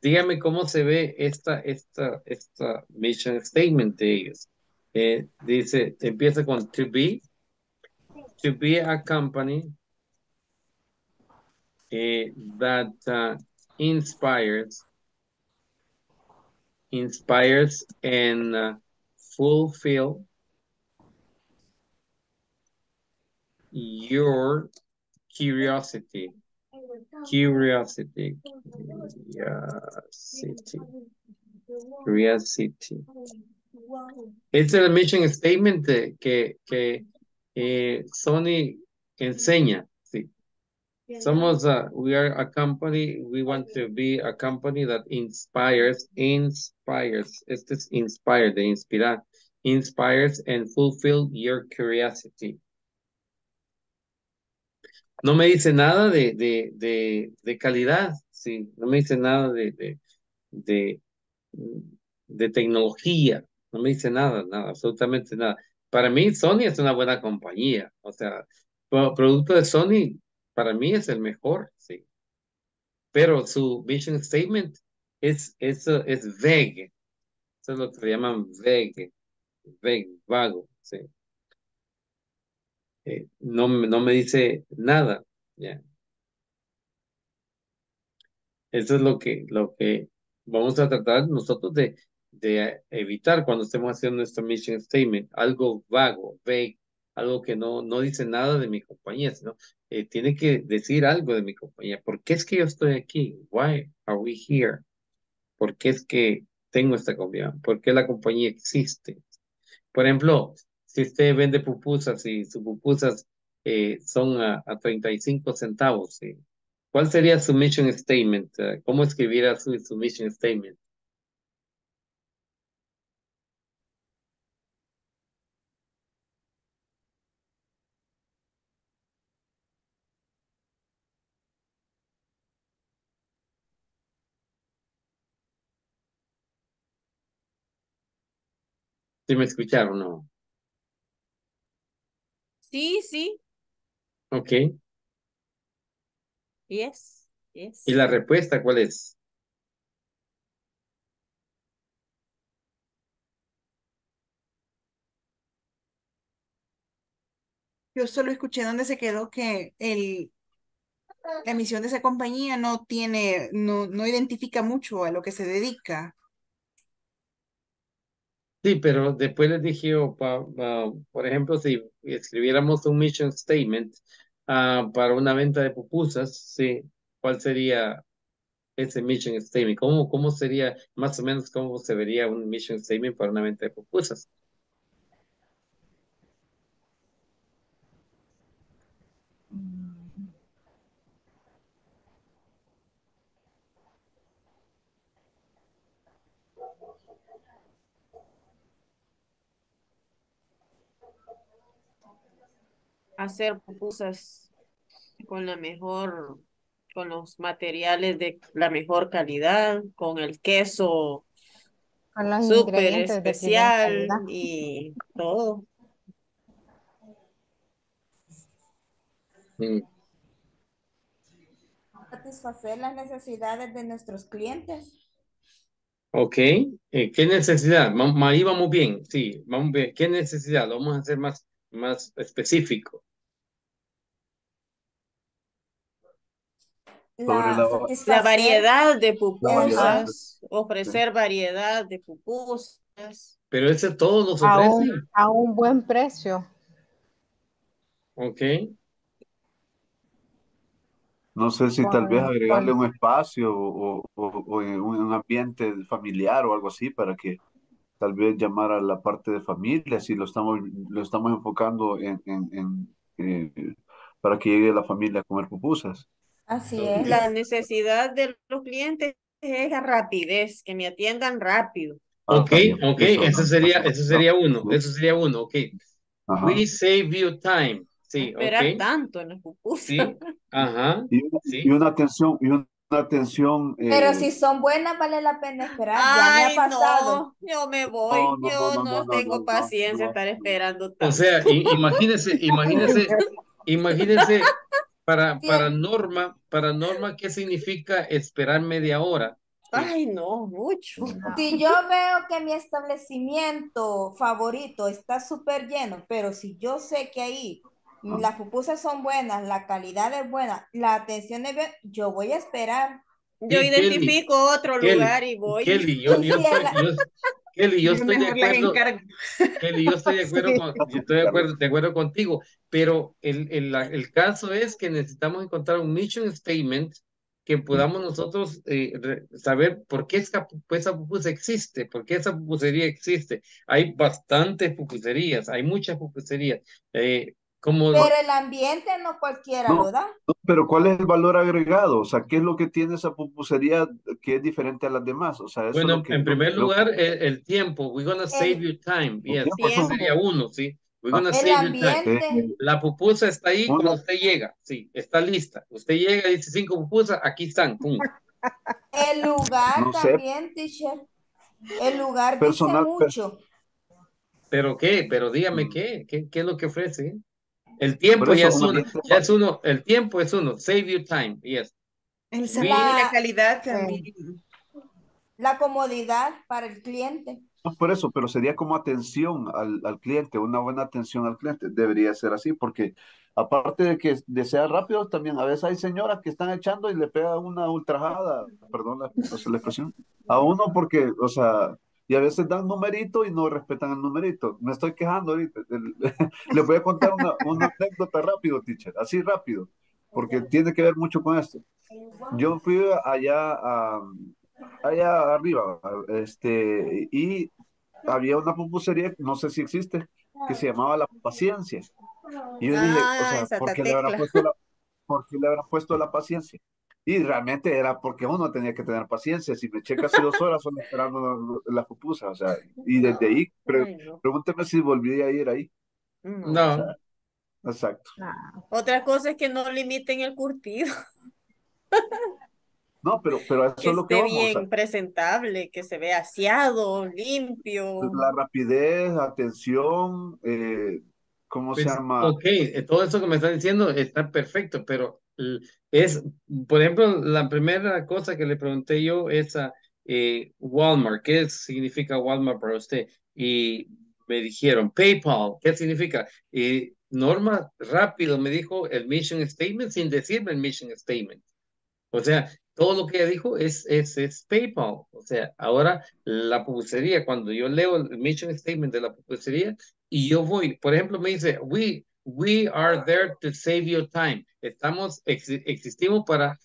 S1: dígame cómo se ve esta, esta, esta mission statement de ellos. dice, empieza con to be, to be a company uh, that uh, inspires, inspires and uh, fulfill your curiosity, curiosity, curiosity, curiosity. It's a mission statement que, que eh, Sony enseña, sí. Somos, a, we are a company, we want to be a company that inspires, inspires, este es inspire, de inspirar, inspires and fulfill your curiosity. No me dice nada de, de, de, de calidad, sí, no me dice nada de, de, de, de tecnología, no me dice nada, nada, absolutamente nada. Para mí, Sony es una buena compañía. O sea, el producto de Sony, para mí es el mejor, sí. Pero su vision statement es, es, es vague. Eso es lo que se llaman vague. Vague, vago, sí. Eh, no, no me dice nada. ya Eso es lo que, lo que vamos a tratar nosotros de, de evitar cuando estemos haciendo nuestro mission statement, algo vago, vague, algo que no, no dice nada de mi compañía, sino eh, tiene que decir algo de mi compañía. ¿Por qué es que yo estoy aquí? Why are we here? ¿Por qué es que tengo esta compañía? ¿Por qué la compañía existe? Por ejemplo, si usted vende pupusas y sus pupusas eh, son a, a, 35 centavos, ¿cuál sería su mission statement? ¿Cómo escribiera su, su mission statement? ¿Sí me escucharon no?
S3: Sí, sí.
S1: Ok.
S3: Yes, yes.
S1: ¿Y la respuesta cuál es?
S2: Yo solo escuché donde se quedó que el, la misión de esa compañía no tiene, no, no identifica mucho a lo que se dedica.
S1: Sí, pero después les dije, oh, por ejemplo, si escribiéramos un mission statement ah, para una venta de pupusas, sí, ¿cuál sería ese mission statement? ¿Cómo, ¿Cómo sería, más o menos, cómo se vería un mission statement para una venta de pupusas?
S3: Hacer pupusas con la mejor, con los materiales de la mejor calidad, con el queso súper especial y todo.
S6: Satisfacer las necesidades de nuestros clientes.
S1: Ok, eh, ¿qué necesidad? Ahí vamos bien, sí, vamos bien. ¿Qué necesidad? Lo vamos a hacer más, más específico.
S3: La, variedad de pupusas, ofrecer variedad de pupusas.
S1: Pero ese todo los
S5: ofrece. A un, buen precio.
S1: Ok.
S4: No sé si tal vez agregarle un espacio o, un ambiente familiar o algo así para que tal vez llamar a la parte de familia, si lo estamos, lo estamos enfocando en, en, eh, para que llegue la familia a comer pupusas.
S6: Así es.
S3: La necesidad de los clientes es la rapidez, que me atiendan rápido.
S1: Ok, ok, eso, sería, eso sería uno, eso sería uno, ok. We save you time. Sí,
S3: esperar tanto en las pupusas.
S1: Sí, ajá.
S4: Y, una atención, y una atención.
S6: Eh, Pero si son buenas, vale la pena esperar. ya me ha pasado.
S3: No, yo me voy. yo no, tengo paciencia estar esperando tanto.
S1: O sea, imagínese, imagínese, imagínese para, para Norma, para Norma, ¿qué significa esperar media hora?
S3: Ay, no, mucho.
S6: Si yo veo que mi establecimiento favorito está súper lleno, pero si yo sé que ahí las pupusas son buenas, la calidad es buena, la atención es buena, yo voy a esperar.
S3: Yo identifico otro lugar y voy.
S1: Kelly, yo, yo, Kelly, yo estoy de acuerdo. Kelly, yo estoy de acuerdo, con, estoy de acuerdo, de acuerdo contigo, pero el, el, el, caso es que necesitamos encontrar un mission statement que podamos nosotros eh, saber por qué esa, esa pupusa existe, por qué esa pupusería existe. Hay bastantes pupuserías, hay muchas pupuserías. Eh,
S6: Pero el ambiente no cualquiera, ¿verdad?
S4: pero ¿cuál es el valor agregado? O sea, ¿qué es lo que tiene esa pupusería que es diferente a las demás? O sea,
S1: bueno, en primer lugar, el, tiempo. We're gonna save you time. Yes, ese sería uno, ¿sí? We're gonna save you time. La pupusa está ahí cuando usted llega. Sí, está lista. Usted llega y dice cinco pupusas, aquí están.
S6: El lugar también, teacher. El lugar Personal, dice mucho.
S1: ¿Pero qué? Pero dígame qué. ¿Qué, qué es lo que ofrece? El tiempo ya es uno, ya es uno, el tiempo es uno, save your time, yes.
S3: El la, calidad también.
S6: La comodidad para el cliente.
S4: No por eso, pero sería como atención al, al, cliente, una buena atención al cliente. Debería ser así, porque aparte de que desea rápido, también a veces hay señoras que están echando y le pegan una ultrajada, perdón la, la expresión, a uno porque, o sea, y a veces dan numerito y no respetan el numerito. Me estoy quejando ahorita. Les voy a contar una, una, anécdota rápido, teacher, así rápido, porque tiene que ver mucho con esto. Yo fui allá, allá arriba, este, y había una pupusería, no sé si existe, que se llamaba La Paciencia. Y yo dije, o ah, sea, ¿por qué, le habrán puesto la, ¿por qué le habrán puesto la paciencia? Y realmente era porque uno tenía que tener paciencia. Si me eché casi dos horas solo esperando la, pupusa, o sea, y desde ahí, pregúnteme si volví a ir ahí.
S1: No.
S4: exacto.
S3: Otra cosa es que no limiten el curtido.
S4: No, pero, pero eso es lo que
S3: vamos. bien presentable, que se vea aseado, limpio.
S4: La rapidez, atención, eh, ¿cómo se pues, llama?
S1: Ok, todo eso que me está diciendo está perfecto, pero es, por ejemplo, la primera cosa que le pregunté yo es a eh, Walmart, ¿qué significa Walmart para usted? Y me dijeron, PayPal, ¿qué significa? Y Norma rápido me dijo el mission statement sin decirme el mission statement. O sea, todo lo que ella dijo es, es, es PayPal. O sea, ahora la publicidad, cuando yo leo el mission statement de la publicidad y yo voy, por ejemplo, me dice, we, We are there to save you time. Estamos, existimos para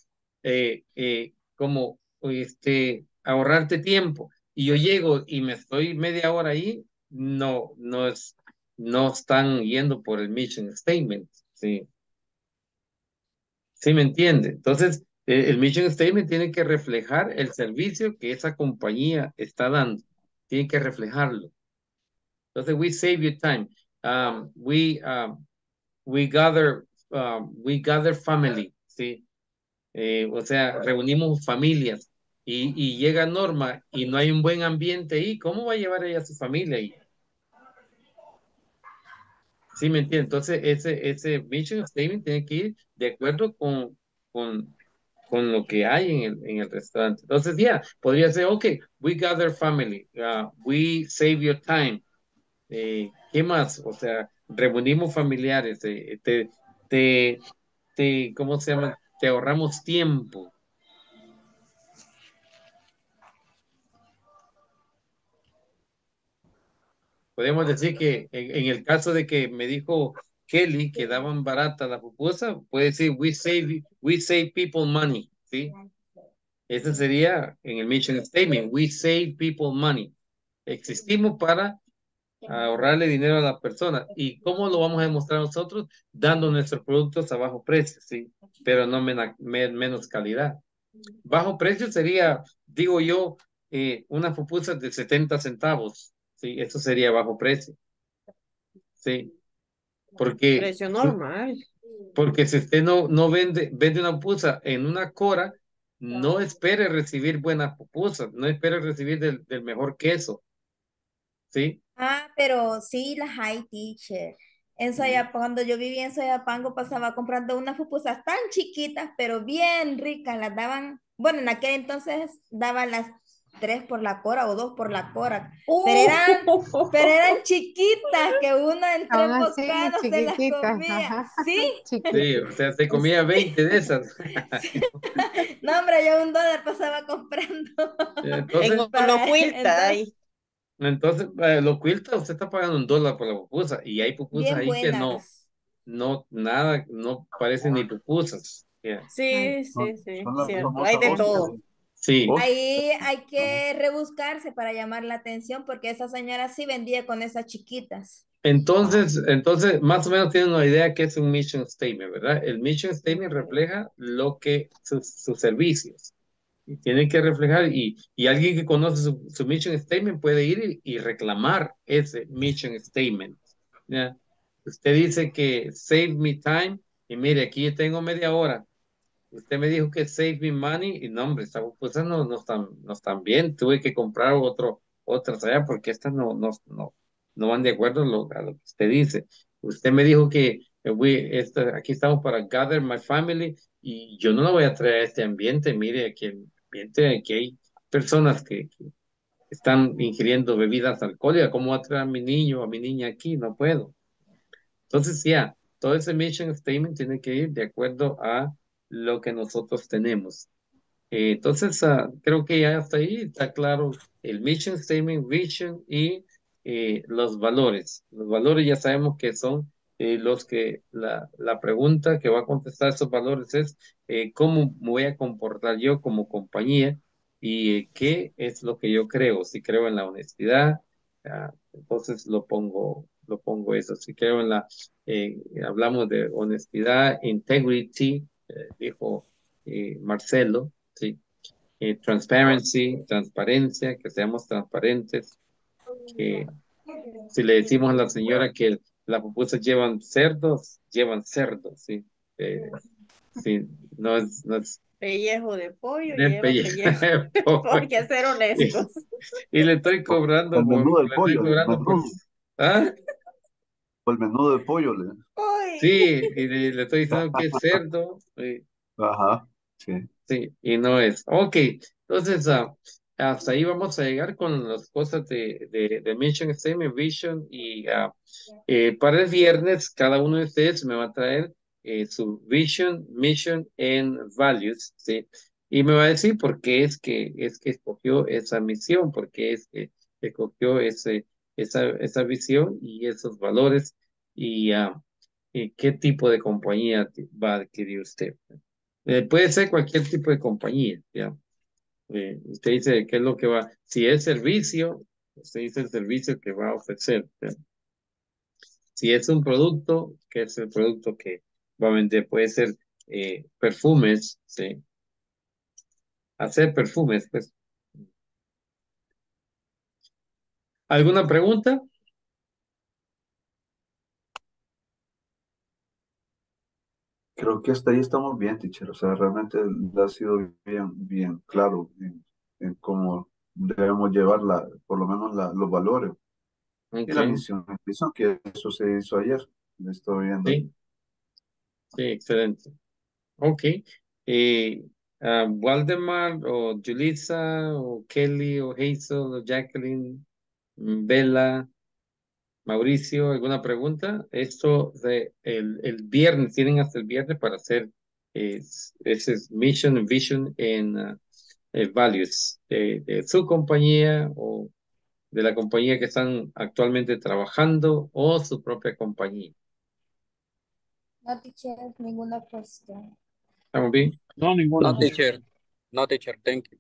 S1: eh, eh, como este, ahorrarte tiempo. Y yo llego y me estoy media hora ahí, no, no es, no están yendo por el mission statement. Sí. ¿Sí me entiende? Entonces, eh, el mission statement tiene que reflejar el servicio que esa compañía está dando. Tiene que reflejarlo. Entonces, we save you time. Um, we, um, we gather, um, we gather family, ¿sí? Eh, o sea, reunimos familias y, y, llega Norma y no hay un buen ambiente ahí, ¿cómo va a llevar ella a su familia ahí? Sí, me entiende. Entonces, ese, ese mission statement tiene que ir de acuerdo con, con, con lo que hay en el, en el restaurante. Entonces, ya, podría ser, ok, we gather family, uh, we save your time. Eh, ¿Qué más? O sea, reunimos familiares, te, te, te, ¿cómo se llama? Te ahorramos tiempo. Podemos decir que en, el caso de que me dijo Kelly que daban barata la pupusa, puede decir we save, we save people money, ¿sí? Ese sería en el mission statement, we save people money. Existimos para ahorrarle dinero a la persona. ¿Y cómo lo vamos a demostrar nosotros? Dando nuestros productos a bajo precio, ¿sí? Pero no menos calidad. Bajo precio sería, digo yo, eh, una pupusa de 70 centavos, Sí, eso sería bajo precio. Sí. Porque.
S3: Precio normal.
S1: Porque si usted no, no vende, vende una pupusa en una cora, no espere recibir buenas pupusas, no espere recibir del, del mejor queso. ¿Sí?
S6: Ah, pero sí las hay, teacher. En Soyapango, cuando yo vivía en Soyapango, pasaba comprando unas pupusas tan chiquitas, pero bien ricas. Las daban, bueno, en aquel entonces daban las tres por la cora o dos por la cora. pero, eran, pero eran chiquitas que una en tres bocados se las comía. ¿Sí?
S1: Sí, o sea, se comía 20 de esas.
S6: no, hombre, yo un dólar pasaba comprando.
S3: Entonces, en lo cuilta ahí.
S1: Entonces, eh, lo cuilta, usted está pagando un dólar por la pupusa y hay pupusas ahí que no, no, nada, no parecen ni pupusas.
S3: Sí, sí, sí, hay de todo.
S1: Sí.
S6: Ahí hay que rebuscarse para llamar la atención porque esa señora sí vendía con esas chiquitas.
S1: Entonces, entonces más o menos tienen una idea que es un mission statement, ¿verdad? El mission statement refleja lo que sus, servicios y tiene que reflejar y, y alguien que conoce su, mission statement puede ir y, reclamar ese mission statement. ¿ya? Usted dice que save me time y mire, aquí tengo media hora usted me dijo que save me money y no, hombre, estas cosas no, no, están, no están bien. Tuve que comprar otro, otras allá porque estas no, no, no, no van de acuerdo a lo, que usted dice. Usted me dijo que we, aquí estamos para gather my family y yo no lo voy a traer a este ambiente. Mire, aquí ambiente, aquí hay personas que, están ingiriendo bebidas alcohólicas. ¿Cómo voy a mi niño o a mi niña aquí? No puedo. Entonces, ya, todo ese mission statement tiene que ir de acuerdo a lo que nosotros tenemos. Eh, entonces, ah, creo que ya hasta ahí está claro el mission statement, vision y eh, los valores. Los valores ya sabemos que son eh, los que la, la, pregunta que va a contestar esos valores es cómo me voy a comportar yo como compañía y qué es lo que yo creo. Si creo en la honestidad, ah, entonces lo pongo, lo pongo eso. Si creo en la, hablamos de honestidad, integrity, eh, dijo eh, Marcelo, ¿sí? Eh, transparency, transparencia, que seamos transparentes, que si le decimos a la señora que las pupusas llevan cerdos, llevan cerdos, ¿sí? sí, no es, no es
S3: pellejo de pollo, de pellejo, de pollo. porque ser honestos.
S1: Y, le estoy cobrando.
S4: El menú del pollo.
S1: ¿Ah?
S4: el menú del pollo. Le...
S1: Sí, y le, estoy diciendo que es cerdo.
S4: Ajá, sí.
S1: Sí, y no es. Ok, entonces uh, hasta ahí vamos a llegar con las cosas de, de, de Mission Statement, Vision y uh, eh, para el viernes cada uno de ustedes me va a traer eh, su Vision, Mission and Values, ¿sí? Y me va a decir por qué es que, es que escogió esa misión, por qué es que escogió ese, esa, esa visión y esos valores y uh, qué tipo de compañía va a adquirir usted. Eh, puede ser cualquier tipo de compañía, ¿ya? Eh, usted dice qué es lo que va, si es servicio, usted dice el servicio que va a ofrecer. Si es un producto, ¿qué es el producto que va a vender? Puede ser eh, perfumes, ¿sí? Hacer perfumes, pues. ¿Alguna pregunta?
S4: Creo que hasta ahí estamos bien, teacher. O sea, realmente ha sido bien, bien claro en, cómo debemos llevar la, por lo menos la, los valores y la misión, que eso se hizo ayer. estoy viendo.
S1: Sí, sí excelente. Ok. Eh, uh, Waldemar o Julissa o Kelly o Hazel o Jacqueline, Bella, Mauricio, ¿alguna pregunta? Esto de el, el viernes, tienen hasta el viernes para hacer ese mission, vision en uh, eh, values de, su compañía o de la compañía que están actualmente trabajando o su propia compañía.
S6: No, teacher, ninguna cuestión.
S1: ¿Estamos bien?
S7: No, ninguna. No, teacher. No, teacher, thank you.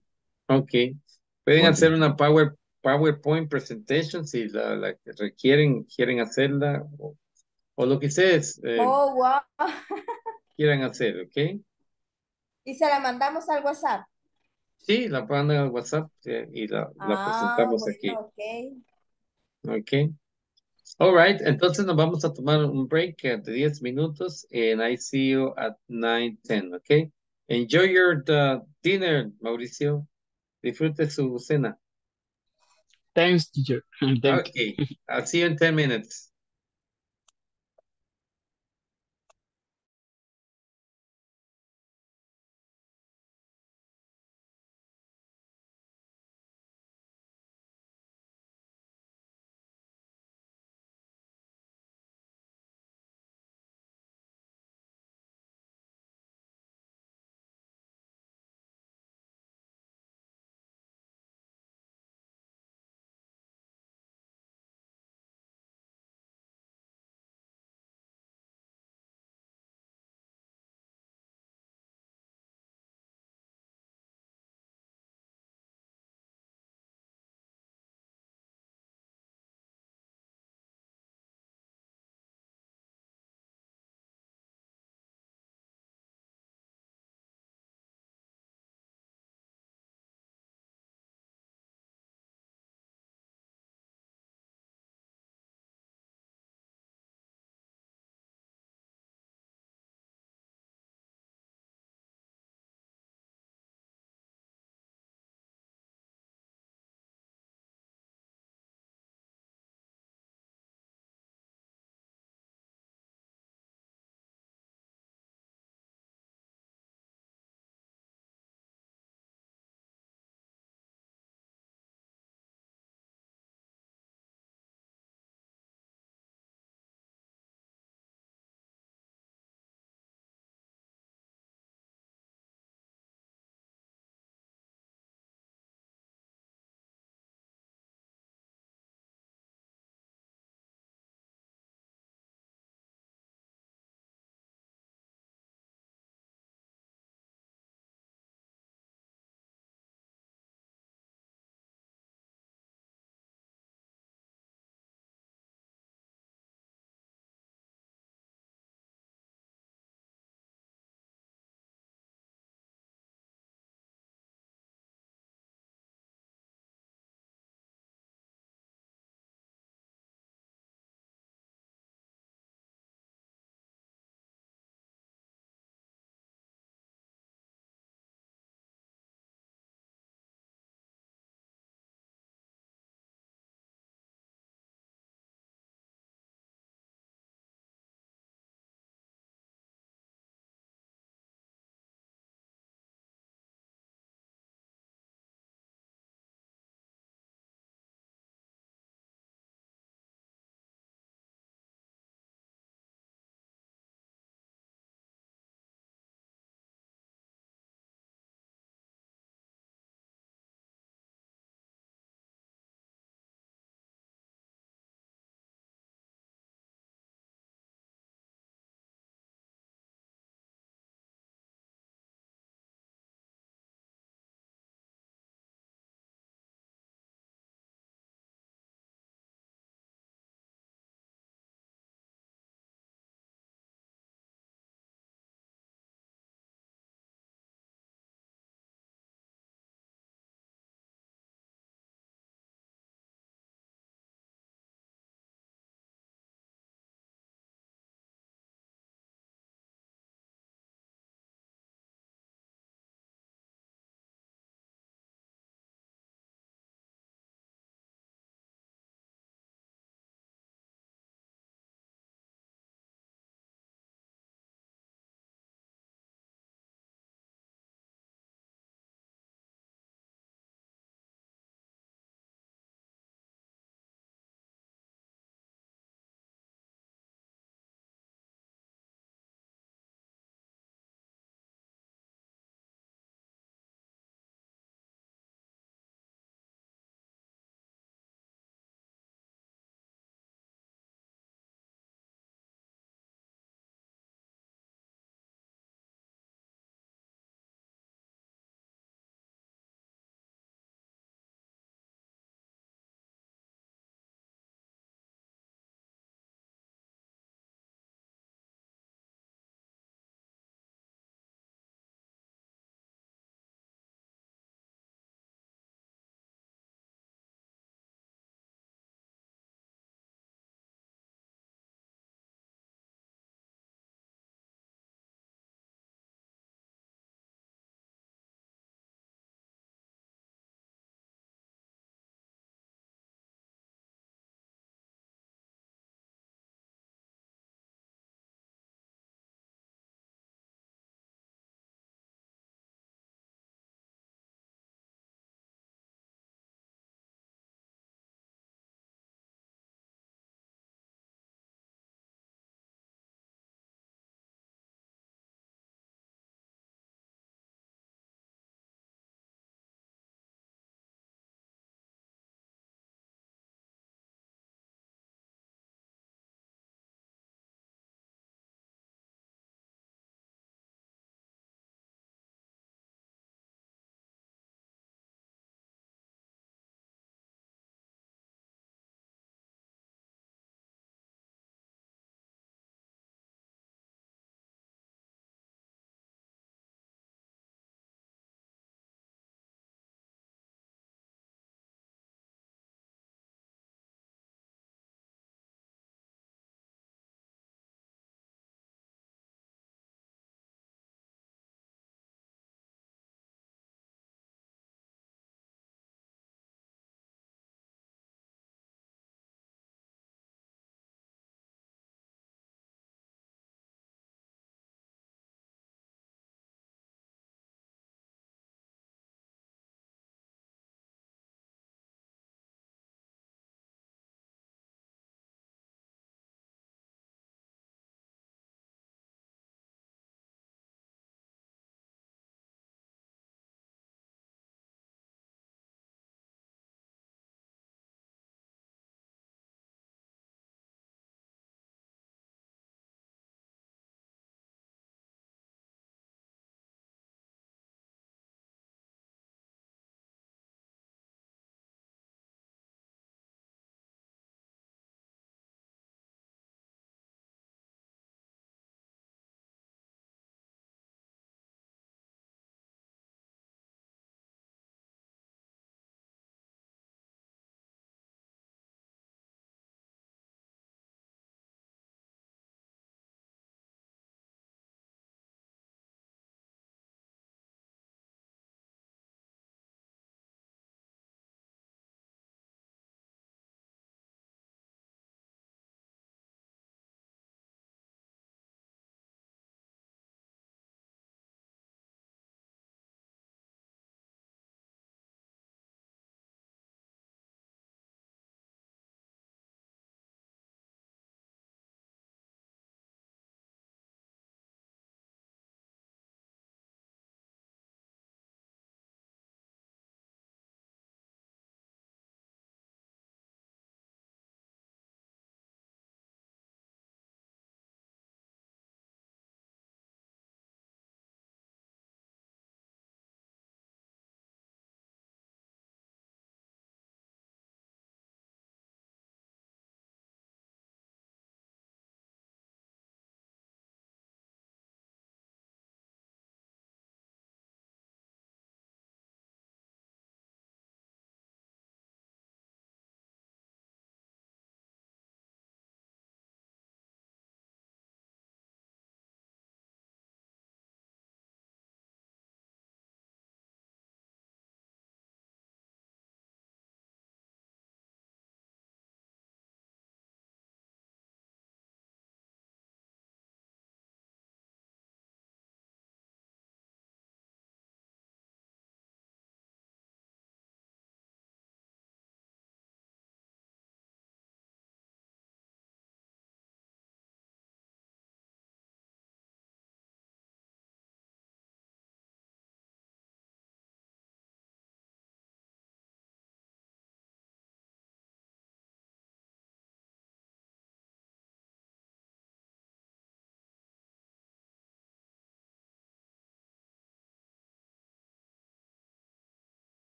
S1: Ok. Pueden hacer una Power, PowerPoint presentation si la, la requieren, quieren hacerla o, o lo que ustedes eh,
S6: oh, wow.
S1: quieran hacer, ¿ok?
S6: ¿Y se la mandamos al WhatsApp?
S1: Sí, la mandan al WhatsApp eh, y la, la ah, presentamos bueno, aquí. Ok. Ok. All right, entonces nos vamos a tomar un break de 10 minutos and I see you at 9, 10, okay? Enjoy your uh, dinner, Mauricio. Disfrute su cena.
S7: Thanks, teacher. Thank
S1: okay, I'll see you in 10 minutes.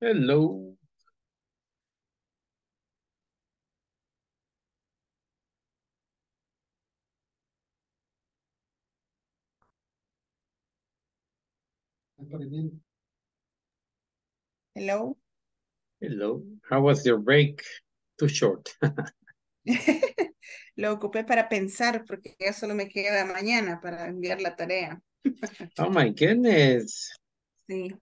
S1: Hello.
S2: Hello.
S1: Hello. How was your break? Too short.
S2: Lo ocupé para pensar porque ya solo me queda mañana para enviar la tarea.
S1: oh my goodness.
S2: Sí.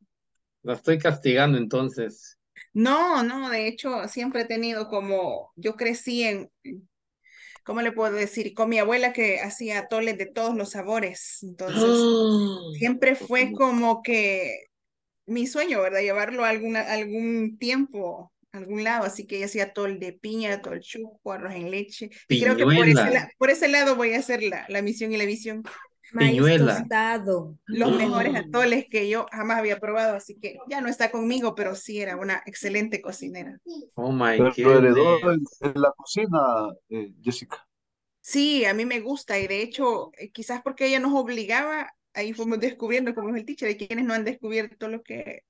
S1: La estoy castigando entonces.
S2: No, no, de hecho siempre he tenido como, yo crecí en, ¿cómo le puedo decir? Con mi abuela que hacía atoles de todos los sabores. Entonces, siempre fue como que mi sueño, ¿verdad? Llevarlo a alguna, algún tiempo, a algún lado. Así que ella hacía atol de piña, atol chuco, arroz en leche. Y creo que por ese, por ese, lado voy a hacer la, la misión y la visión.
S6: Maíz tostado.
S2: Los mejores atoles que yo jamás había probado, así que ya no está conmigo, pero sí era una excelente cocinera.
S1: Oh my
S4: God. heredó en, la cocina, eh, Jessica.
S2: Sí, a mí me gusta y de hecho, eh, quizás porque ella nos obligaba, ahí fuimos descubriendo, como es el teacher, hay quienes no han descubierto lo que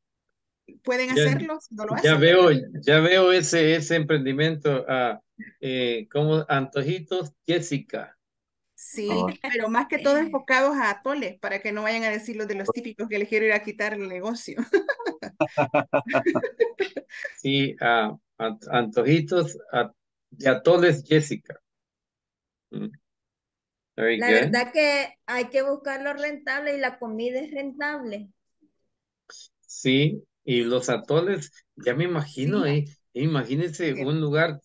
S2: pueden hacerlo, no lo
S1: ya Veo, ya veo ese, ese emprendimiento, uh, eh, como Antojitos Jessica.
S2: Sí, pero más que todo enfocados a atoles, para que no vayan a decir los de los típicos que les quiero ir a quitar el negocio.
S1: sí, uh, antojitos de atoles Jessica.
S6: Mm. la verdad que hay que buscar lo rentable y la comida es rentable.
S1: Sí, y los atoles, ya me imagino, eh, imagínense un lugar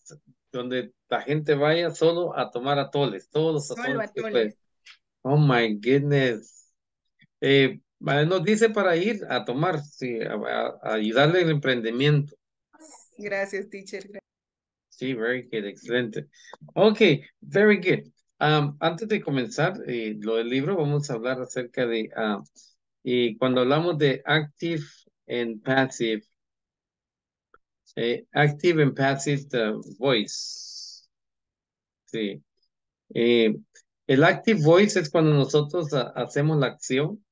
S1: donde la gente vaya solo a tomar atoles, todos los atoles. Oh my goodness. Eh, nos dice para ir a tomar, sí, a, ayudarle el emprendimiento.
S2: Gracias, teacher.
S1: Sí, very good, excelente. Ok, very good. Um, antes de comenzar eh, lo del libro, vamos a hablar acerca de, uh, y cuando hablamos de active and passive, eh, active and passive voice. Sí. Eh, el active voice es cuando nosotros uh, hacemos la acción,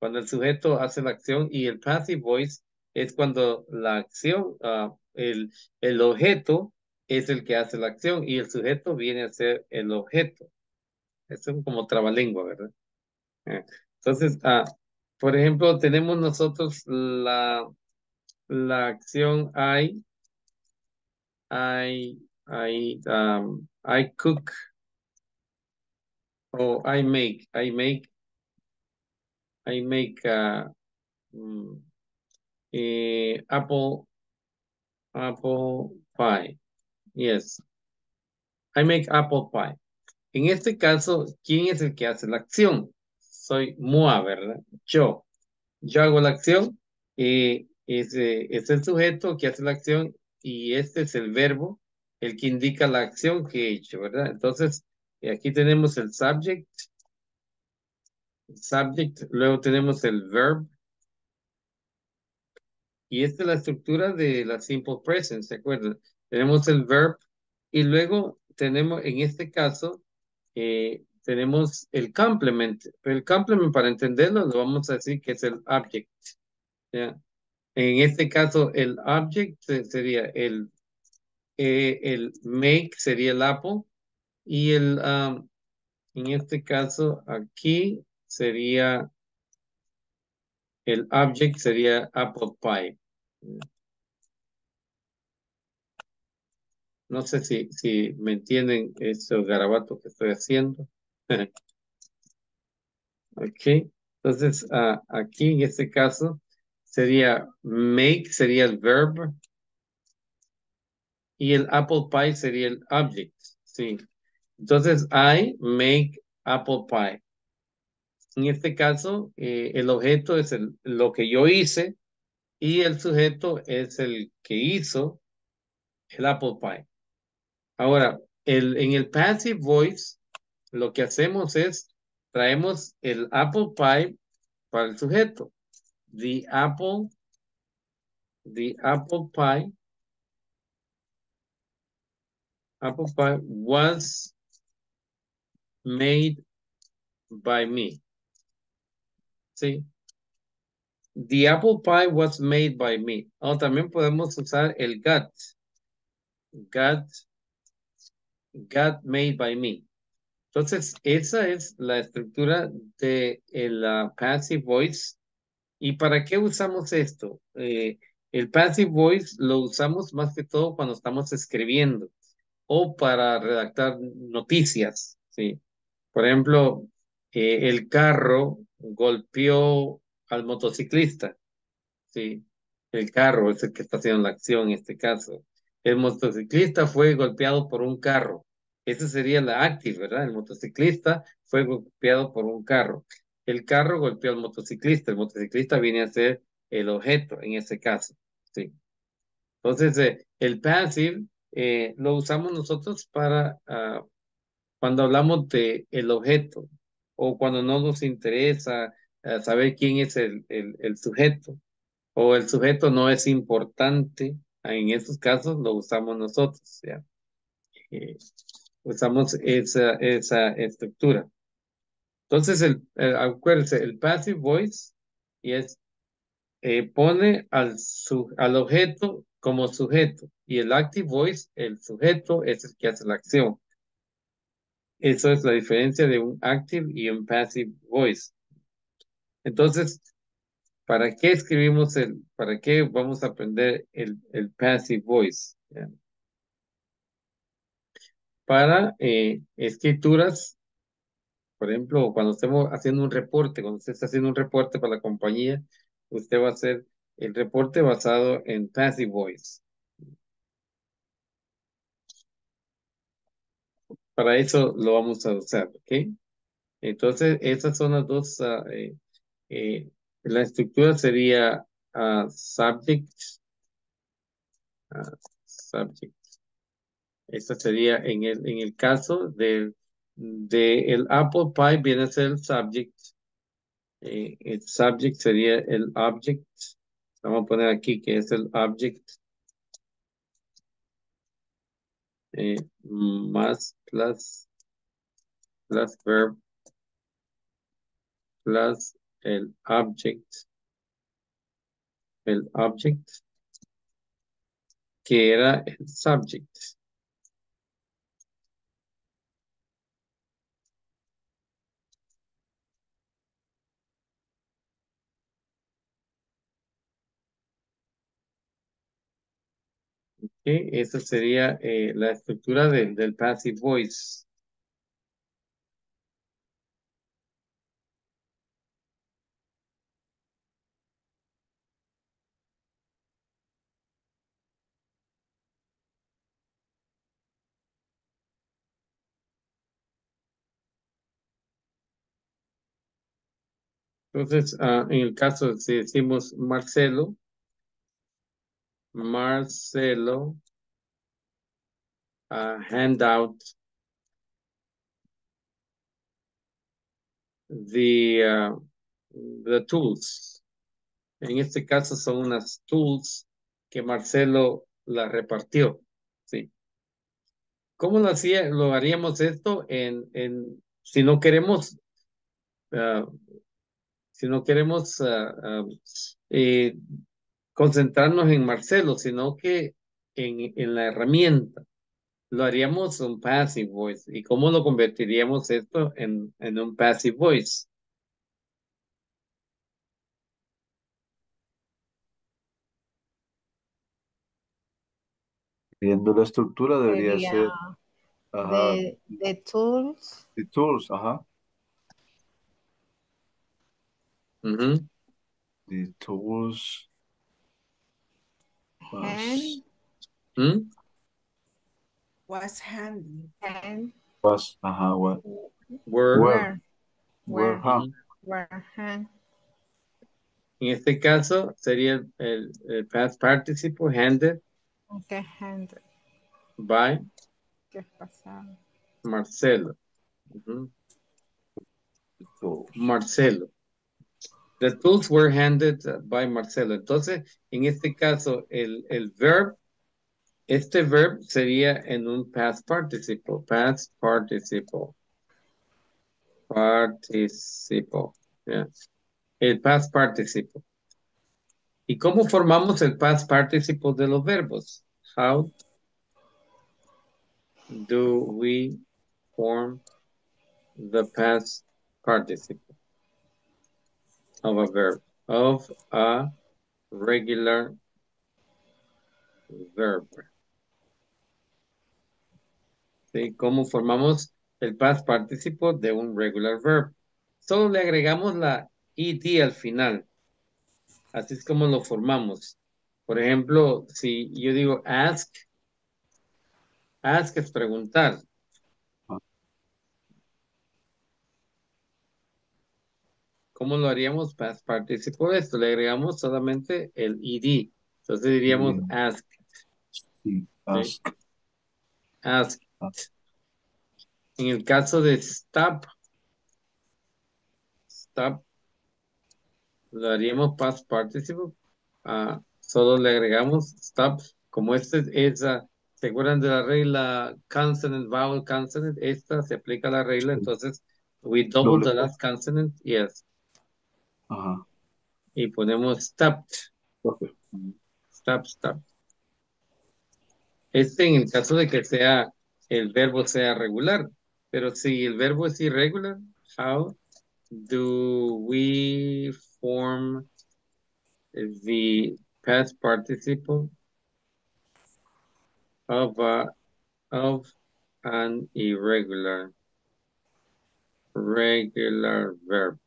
S1: cuando el sujeto hace la acción, y el passive voice es cuando la acción, uh, el, el objeto es el que hace la acción y el sujeto viene a ser el objeto. Eso es como trabalengua, ¿verdad? Eh, entonces, ah, por ejemplo, tenemos nosotros la, la acción I, I, I, um, I cook, o I make, I make, I make uh, mm, eh, apple, apple pie. Yes. I make apple pie. En este caso, ¿quién es el que hace la acción? Soy Moa, ¿verdad? Yo. Yo hago la acción y es, es el sujeto que hace la acción y este es el verbo, el que indica la acción que he hecho, ¿verdad? Entonces, aquí tenemos el subject, subject, luego tenemos el verb, y esta es la estructura de la simple present, ¿se acuerdan? Tenemos el verb y luego tenemos, en este caso, eh, tenemos el complement. El complement, para entenderlo, lo vamos a decir que es el object. En este caso, el object sería el, eh, el make, sería el apple. Y el, um, en este caso, aquí sería el object, sería apple pie. No sé si, si me entienden ese garabato que estoy haciendo. ok, entonces uh, aquí en este caso sería make, sería el verb. Y el apple pie sería el object. Sí. Entonces, I make apple pie. En este caso, eh, el objeto es el, lo que yo hice y el sujeto es el que hizo el apple pie. Ahora, el, en el passive voice, lo que hacemos es, traemos el apple pie para el sujeto. The apple, the apple pie, apple pie was made by me. ¿Sí? The apple pie was made by me. O también podemos usar el got. Got, got made by me. Entonces, esa es la estructura de la passive voice. ¿Y para qué usamos esto? Eh, el passive voice lo usamos más que todo cuando estamos escribiendo o para redactar noticias, ¿sí? Por ejemplo, eh, el carro golpeó al motociclista, ¿sí? El carro es el que está haciendo la acción en este caso. El motociclista fue golpeado por un carro. Esa sería la active, ¿verdad? El motociclista fue golpeado por un carro. El carro golpeó al motociclista. El motociclista viene a ser el objeto en ese caso, ¿sí? Entonces, eh, el passive eh, lo usamos nosotros para ah, cuando hablamos de el objeto o cuando no nos interesa eh, saber quién es el, el, sujeto o el sujeto no es importante, en esos casos lo usamos nosotros, ¿ya? Eh, usamos esa, esa estructura. Entonces, el, acuérdense, el passive voice y es, pone al, su, al objeto como sujeto y el active voice, el sujeto es el que hace la acción. Eso es la diferencia de un active y un passive voice. Entonces, ¿para qué escribimos el, para qué vamos a aprender el, el passive voice? Para eh, escrituras, por ejemplo, cuando estemos haciendo un reporte, cuando usted está haciendo un reporte para la compañía, usted va a hacer el reporte basado en passive voice. Para eso lo vamos a usar, ¿ok? Entonces, esas son las dos, ah, eh, eh, la estructura sería subject, uh, subject. Esta sería en el, en el caso del de el apple pie viene a ser subject. Eh, el subject sería el object. Vamos a poner aquí que es el object. Eh, más plus plus verb plus el object el object que era el subject Esa sería eh, la estructura del, del passive voice. Entonces, ah, en el caso, si decimos Marcelo, Marcelo uh, hand out the, uh, the tools. En este caso son unas tools que Marcelo la repartió. ¿sí? ¿Cómo lo hacía? Lo haríamos esto en, en si no queremos, uh, si no queremos uh, eh, concentrarnos en Marcelo, sino que en, en la herramienta. Lo haríamos un passive voice. ¿Y cómo lo convertiríamos esto en, en un passive voice?
S4: Viendo la estructura debería ser
S5: De, tools.
S4: The tools, ajá. The tools
S2: hand.
S1: Hmm?
S2: Was handy.
S5: Hand.
S4: Was, ajá, what?
S1: Were.
S5: Were.
S4: Were, huh?
S5: Were, hand.
S1: En este caso sería el, el past participle handed.
S5: Okay, handed.
S1: By.
S5: ¿Qué pasado?
S1: Marcelo. Uh -huh. Marcelo. The tools were handed by Marcelo. Entonces, en este caso, el, el verb, este verb sería en un past participle. Past participle. Participle. Yeah. El past participle. ¿Y cómo formamos el past participle de los verbos? How do we form the past participle of a verb, of a regular verb? ¿Sí? ¿Cómo formamos el past participle de un regular verb? Solo le agregamos la ed al final. Así es como lo formamos. Por ejemplo, si yo digo ask, ask es preguntar. ¿Cómo lo haríamos? Past participle de esto. Le agregamos solamente el ed. Entonces diríamos ask. ask. Ask. En el caso de stop, stop, lo haríamos past participle. Uh, solo le agregamos stop. Como este es, uh, ¿se acuerdan de la regla consonant, vowel, consonant? Esta se aplica la regla, entonces we double the last consonant, yes.
S4: Ajá.
S1: Y ponemos stopped. Stop, stop. Este en el caso de que sea el verbo sea regular, pero si el verbo es irregular, how do we form the past participle of a, of an irregular regular verb.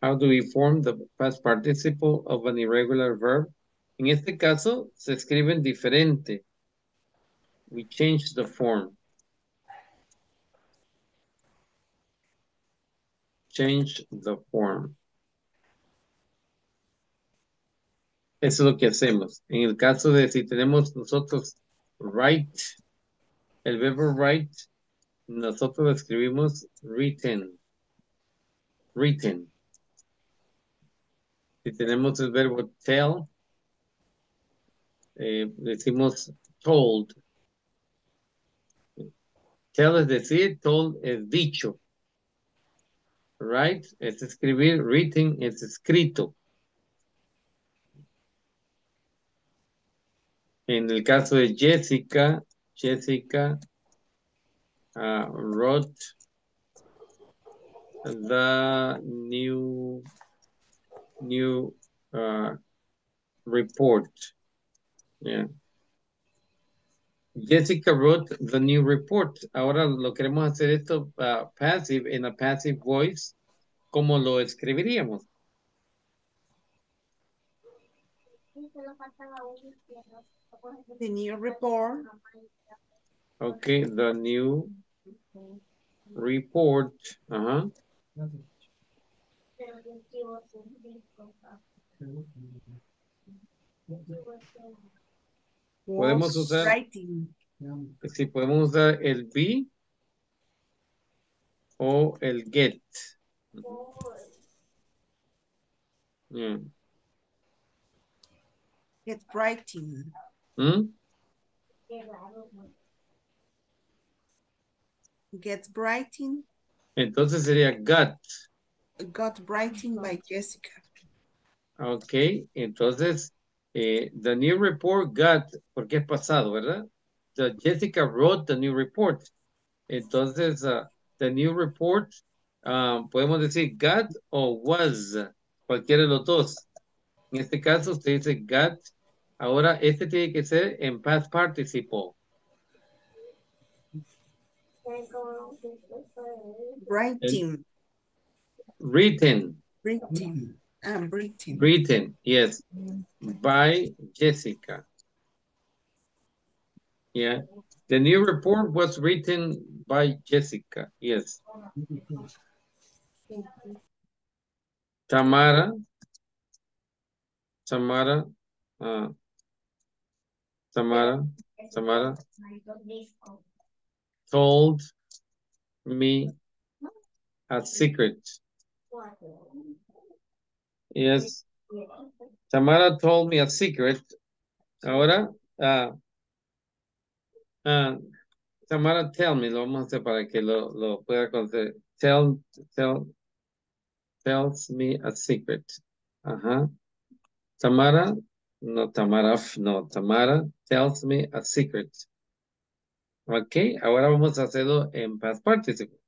S1: How do we form the past participle of an irregular verb? En este caso, se escriben diferente. We change the form. Change the form. Eso es lo que hacemos. En el caso de si tenemos nosotros write, el verbo write, nosotros escribimos written. Written. Si tenemos el verbo tell, eh, decimos told. Tell es decir, told es dicho. Right es escribir, written es escrito. En el caso de Jessica, Jessica uh, wrote the new new uh, report. Yeah. Jessica wrote the new report. Ahora lo queremos hacer esto uh, passive, en a passive voice. ¿Cómo lo escribiríamos?
S2: The new report.
S1: Okay, the new report. Uh -huh. Podemos usar,
S2: Writing.
S1: si podemos usar el be o el get. Yeah.
S2: Get writing.
S1: ¿Mm?
S2: Get writing.
S1: Entonces sería got.
S2: Got writing by Jessica.
S1: Ok, entonces, eh, the new report got, porque es pasado, ¿verdad? The Jessica wrote the new report. Entonces, uh, the new report, um, podemos decir got o was, cualquiera de los dos. En este caso, usted dice got. Ahora, este tiene que ser en past participle.
S2: Writing.
S1: Written.
S2: Written. I'm written.
S1: Written, yes, by Jessica. Yeah, the new report was written by Jessica, yes. Tamara, Tamara, uh, Tamara, Tamara told me a secret. Yes. Tamara told me a secret. Ahora, uh, uh, Tamara, tell me, lo vamos a hacer para que lo, lo pueda conocer. Tell, tell, tells me a secret. Ajá. Tamara, no Tamara, no, Tamara tells me a secret. Ok, ahora vamos a hacerlo en past participle.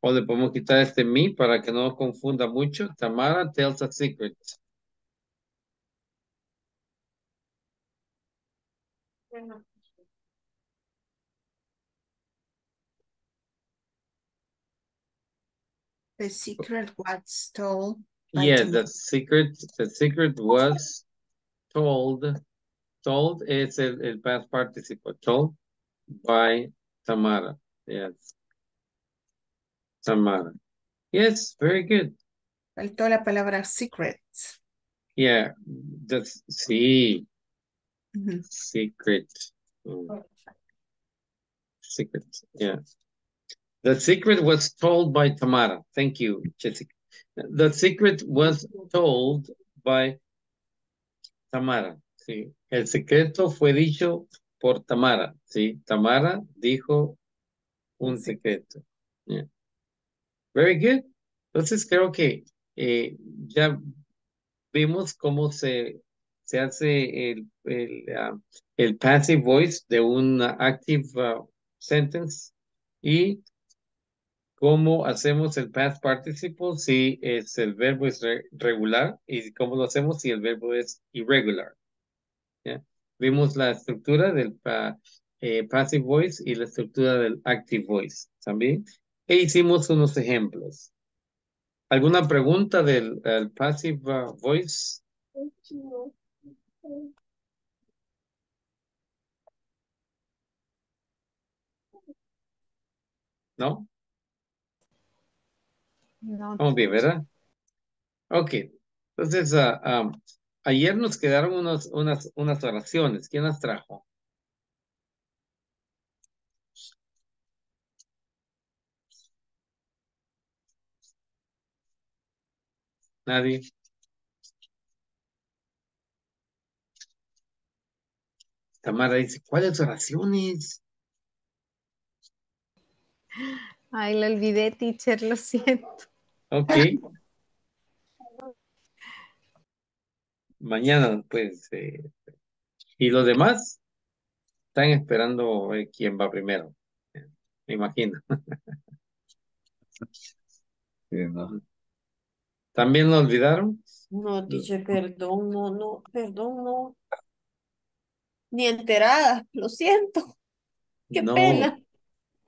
S1: O le podemos quitar este me para que no confunda mucho. Tamara tells a secret.
S2: The secret was told.
S1: Yeah, the secret, the secret was told. Told is el, el past participle. Told by Tamara. Yes. Tamara. Yes, very good.
S2: Faltó la palabra secret.
S1: Yeah, that's, sí. Secret. Mm. Secret, yeah. The secret was told by Tamara. Thank you, Jessica. The secret was told by Tamara. Sí. El secreto fue dicho por Tamara. Sí. Tamara dijo un secreto. Yeah. Very good. Entonces creo que eh, ya vimos cómo se, se hace el, el, uh, el, passive voice de un active uh, sentence y cómo hacemos el past participle si es el verbo es regular y cómo lo hacemos si el verbo es irregular. Vimos la estructura del eh, passive voice y la estructura del active voice también. E hicimos unos ejemplos. ¿Alguna pregunta del passive uh, voice? ¿No?
S5: No.
S1: Vamos bien, ¿verdad? Ok. Entonces, uh, ayer nos quedaron unos, unas, unas oraciones. ¿Quién las trajo? Nadie. Tamara dice, ¿cuáles oraciones?
S5: Ay, lo olvidé, teacher, lo siento.
S1: Ok. Mañana, pues. Eh, ¿Y los demás? Están esperando quién va primero. Me imagino. ¿También lo olvidaron?
S3: No, teacher, perdón, no, no, perdón, no. Ni enterada, lo siento. Qué pena.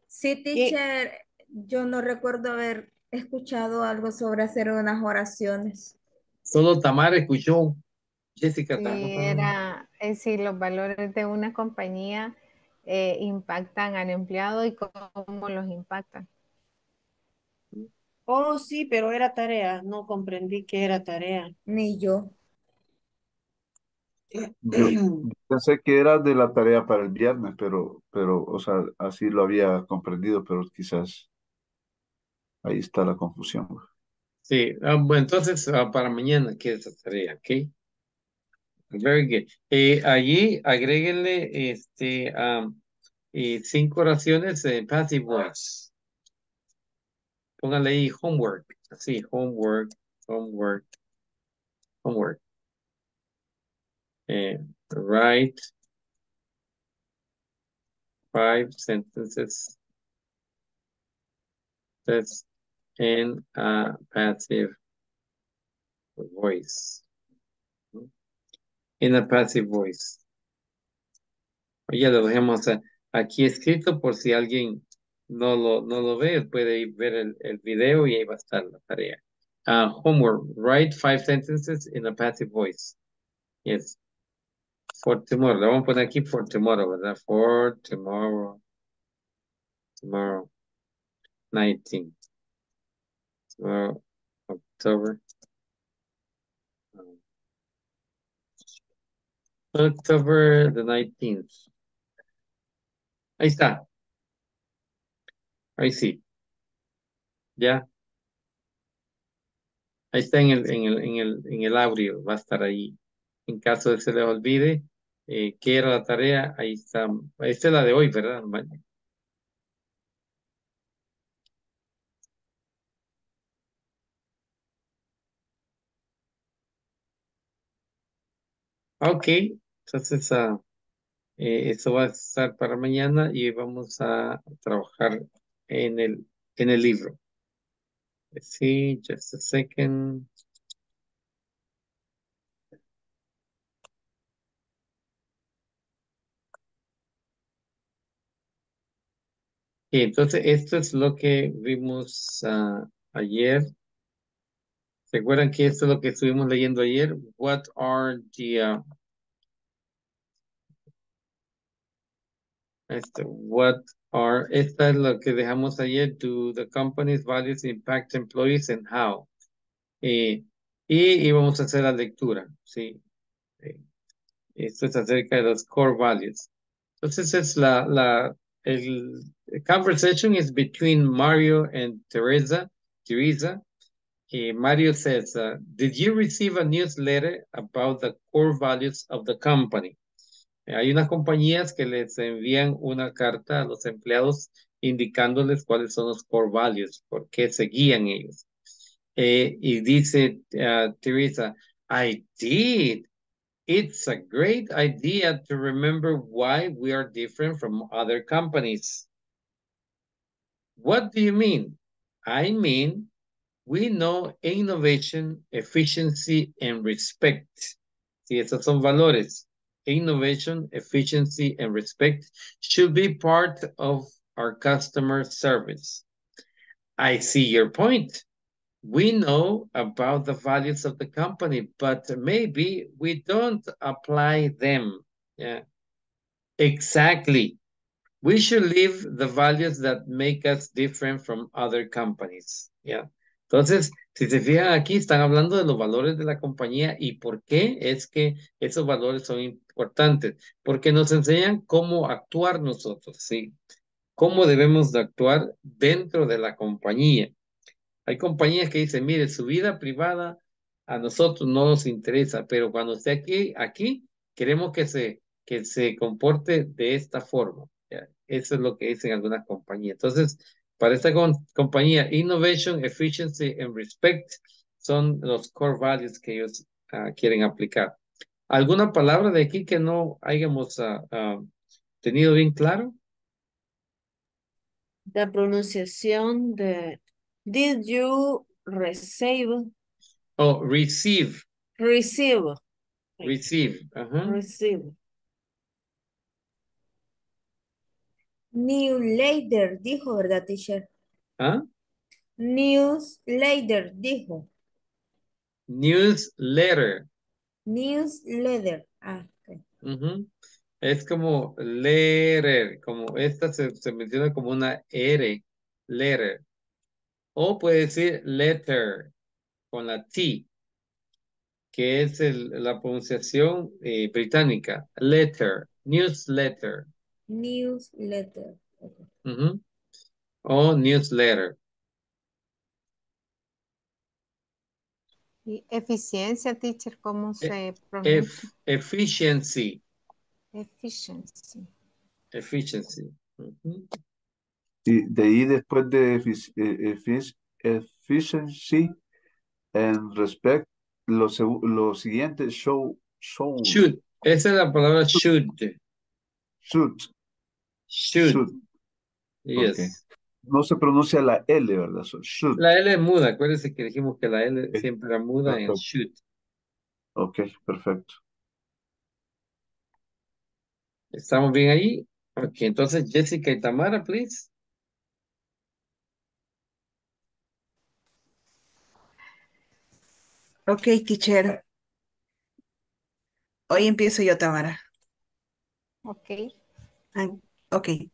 S6: Sí, teacher, yo no recuerdo haber escuchado algo sobre hacer unas oraciones.
S1: Solo Tamara escuchó. Jessica
S5: sí, era, es decir, los valores de una compañía eh, impactan al empleado y cómo los impactan.
S3: Oh, sí, pero era tarea. No comprendí que era tarea.
S6: Ni yo.
S4: Yo pensé que era de la tarea para el viernes, pero, pero, o sea, así lo había comprendido, pero quizás ahí está la confusión.
S1: Sí, ah, bueno, entonces ah, para mañana, ¿qué es esa tarea? ¿Ok? Very good. Eh, allí agréguenle este, eh, cinco oraciones de passive voice. Pónganle ahí homework. Así, homework, homework, homework. Eh, write five sentences that's in a passive voice. In a passive voice. Ya lo dejamos aquí escrito por si alguien no lo, no lo ve, puede ver el, el video y ahí va a estar la tarea. Uh, homework, write five sentences in a passive voice. Yes. For tomorrow, la vamos a poner aquí for tomorrow, ¿verdad? For tomorrow. Tomorrow. 19. Tomorrow, October. October the 19th. Ahí está. Ahí sí. ¿Ya? Ahí está en el, en el, en el, en el audio, va a estar ahí. En caso de que se les olvide, eh, qué era la tarea, ahí está. Esta es la de hoy, ¿verdad? Ok, entonces uh, eh, eso va a estar para mañana y vamos a trabajar en el, en el libro. Sí, just a second. Y entonces esto es lo que vimos uh, ayer. ¿Se acuerdan que esto es lo que estuvimos leyendo ayer? What are the uh, este, what are esta es lo que dejamos ayer. Do the company's values impact employees and how? y, y vamos a hacer la lectura, sí. Esto es acerca de los core values. Entonces es la la el conversation is between Mario and Teresa. Teresa Uh, Mario says, uh, did you receive a newsletter about the core values of the company? Eh, hay unas compañías que les envían una carta a los empleados indicándoles cuáles son los core values, por qué seguían ellos. Eh, y dice uh, Teresa, I did. It's a great idea to remember why we are different from other companies. What do you mean? I mean we know innovation, efficiency, and respect. Si esos son valores. Innovation, efficiency, and respect should be part of our customer service. I see your point. We know about the values of the company, but maybe we don't apply them. Yeah, exactly. We should live the values that make us different from other companies. Yeah. Entonces, si se fijan aquí, están hablando de los valores de la compañía y por qué es que esos valores son importantes. Porque nos enseñan cómo actuar nosotros, ¿sí? Cómo debemos de actuar dentro de la compañía. Hay compañías que dicen, mire, su vida privada a nosotros no nos interesa, pero cuando esté aquí, aquí queremos que se, que se comporte de esta forma. Eso es lo que dicen algunas compañías. Entonces, para esta compañía, innovation, efficiency and respect son los core values que ellos ah, quieren aplicar. ¿Alguna palabra de aquí que no hayamos ah, ah, tenido bien claro?
S3: La pronunciación de did you receive?
S1: Oh, receive.
S3: Receive.
S1: Receive.
S3: Receive.
S6: Newsletter, dijo, ¿verdad, teacher?
S1: ¿Ah?
S6: Newsletter, dijo.
S1: Newsletter.
S6: Newsletter. Ah, ok.
S1: Es como letter, como esta se, se, menciona como una R, letter. O puede decir letter, con la T, que es el, la pronunciación eh, británica. Letter, newsletter.
S6: Newsletter.
S1: O newsletter.
S5: Y eficiencia, teacher, ¿cómo e, se
S1: pronuncia? efficiency.
S5: Efficiency.
S1: Efficiency.
S4: Y de ahí después de e, efficiency and respect, lo, lo siguiente, show, show.
S1: Should. Esa es la palabra should.
S4: Should.
S1: Should. Yes.
S4: No se pronuncia la L, ¿verdad? should.
S1: La L es muda. Acuérdense que dijimos que la L siempre era muda en should.
S4: Ok, perfecto.
S1: ¿Estamos bien ahí? Ok, entonces Jessica y Tamara, please.
S2: Ok, teacher. Hoy empiezo yo, Tamara.
S5: Ok.
S2: Okay.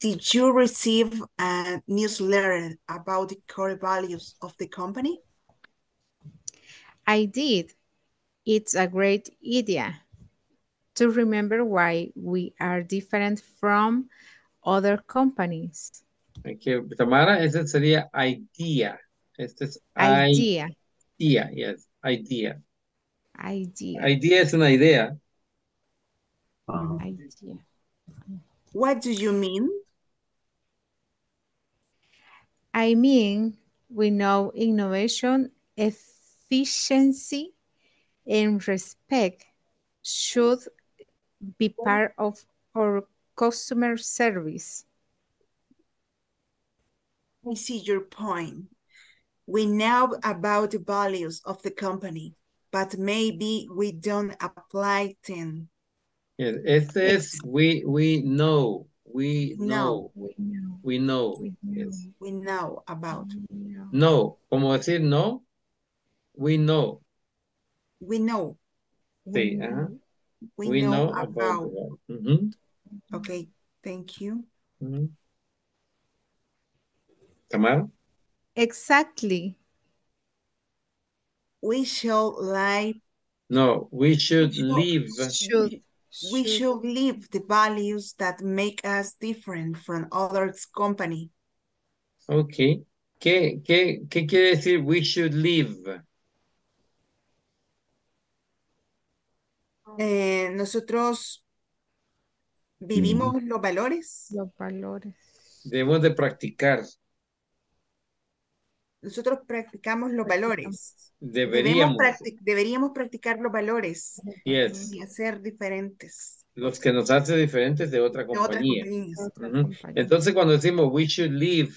S2: Did you receive a newsletter about the core values of the company?
S5: I did. It's a great idea to remember why we are different from other companies.
S1: Okay, Tamara, ese sería idea. Este es
S5: idea.
S1: Idea, yes, idea.
S5: Idea.
S1: Idea es una idea.
S5: Idea.
S2: What do you mean?
S5: I mean, we know innovation, efficiency, and respect should be part of our customer service.
S2: I see your point. We know about the values of the company, but maybe we don't apply them.
S1: Yes, este es we we know. We know.
S2: We know.
S1: We know.
S5: We know.
S1: Yes.
S2: We know about.
S1: No. Como decir no. We know.
S2: We know.
S1: Sí, ajá.
S2: We,
S1: We
S2: know,
S1: know
S2: about.
S1: about. Ujú, mm-hmm.
S2: Okay, thank you.
S1: ujú. Tamara?
S5: Exactly.
S2: We shall live.
S1: No, we should
S2: should-
S1: leave.
S5: Should.
S2: We should live the values that make us different from others company.
S1: Ok. ¿Qué, qué, qué quiere decir we should live?
S2: Eh, nosotros vivimos los valores.
S5: Los valores.
S1: Debemos de practicar.
S2: Nosotros practicamos los valores.
S1: Deberíamos.
S2: practi- deberíamos practicar los valores
S1: Yes.
S2: y hacer diferentes
S1: Los que nos hace diferentes de otra
S2: de
S1: compañía.
S5: Otra
S1: Ujú.
S5: compañía.
S1: Entonces, cuando decimos we should live,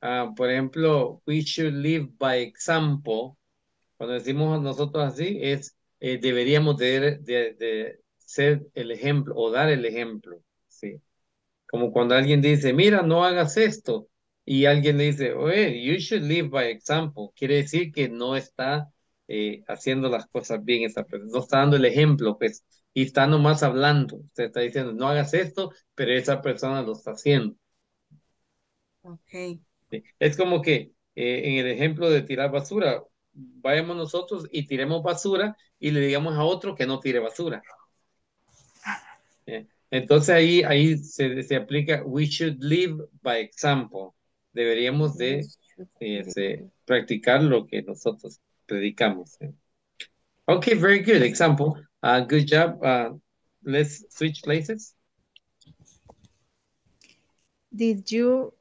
S1: ah, por ejemplo, we should live by example, cuando decimos nosotros así, es eh, deberíamos de, de- de ser el ejemplo o dar el ejemplo. ¿sí? Como cuando alguien dice, mira, no hagas esto, y alguien le dice, oye, you should live by example, quiere decir que no está eh, haciendo las cosas bien esa persona, no está dando el ejemplo, pues, y está nomás hablando, usted está diciendo, no hagas esto, pero esa persona lo está haciendo.
S2: Ok.
S1: Es como que eh, en el ejemplo de tirar basura, vayamos nosotros y tiremos basura y le digamos a otro que no tire basura. Eh, Entonces ahí, ahí se, se aplica, we should live by example. Deberíamos de eh, practicar lo que nosotros predicamos. eh. Okay, very good example. Uh, good job. Uh, let's switch places.
S5: Did you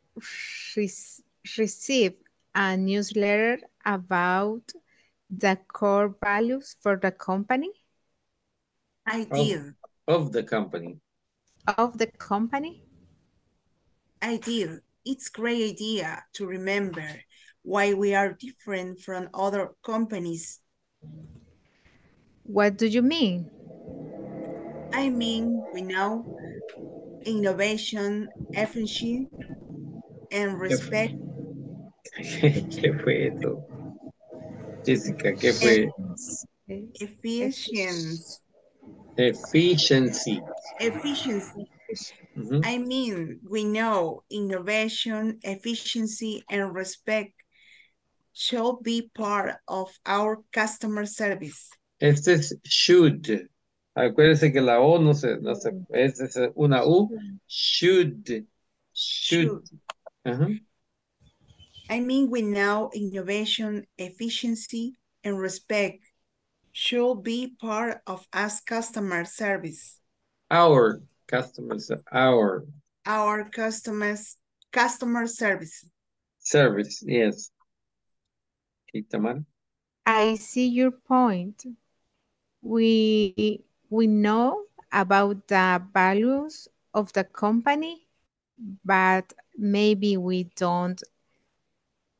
S5: rec- receive a newsletter about the core values for the company
S2: I did.
S1: Of the company.
S5: of the company?
S2: I did. It's great idea to remember why we are different from other companies.
S5: What do you mean?
S2: I mean, we know innovation, efficiency, and respect.
S1: ¿Qué fue eso? Jessica, ¿qué fue?
S2: Efficiency.
S1: Efficiency.
S2: Efficiency.
S1: Ujú.
S2: I mean, we know innovation, efficiency, and respect should be part of our customer service.
S1: Este es should. Acuérdense que la O no se, no se, mm. es, es una U. Should. Should. Ajá.
S2: I mean, we know innovation, efficiency, and respect should be part of us customer service.
S1: Our customers, our
S2: Our customers, customer service.
S1: service, yes. Okay, Tamara?
S5: I see your point. We we know about the values of the company, but maybe we don't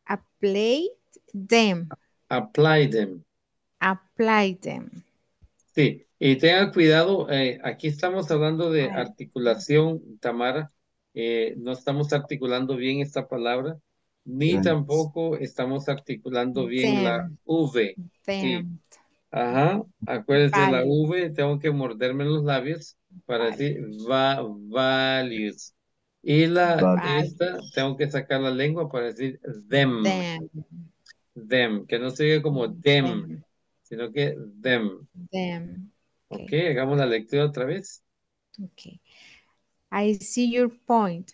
S5: apply them,
S1: Apply them.
S5: apply them.
S1: Sí, y tengan cuidado, eh, aquí estamos hablando de
S5: Ay.
S1: articulación, Tamara, eh, no estamos articulando bien esta palabra, ni tampoco estamos articulando bien la. V.
S5: Them.
S1: Ajá, acuérdense de la. V, tengo que morderme los labios para decir va, values. Y la esta, tengo que sacar la lengua para decir them,
S5: Them.
S1: them, que no se diga como them,
S5: Them.
S1: sino que them.
S5: Them.
S1: Ok, hagamos la lectura otra vez.
S5: Okay. I see your point.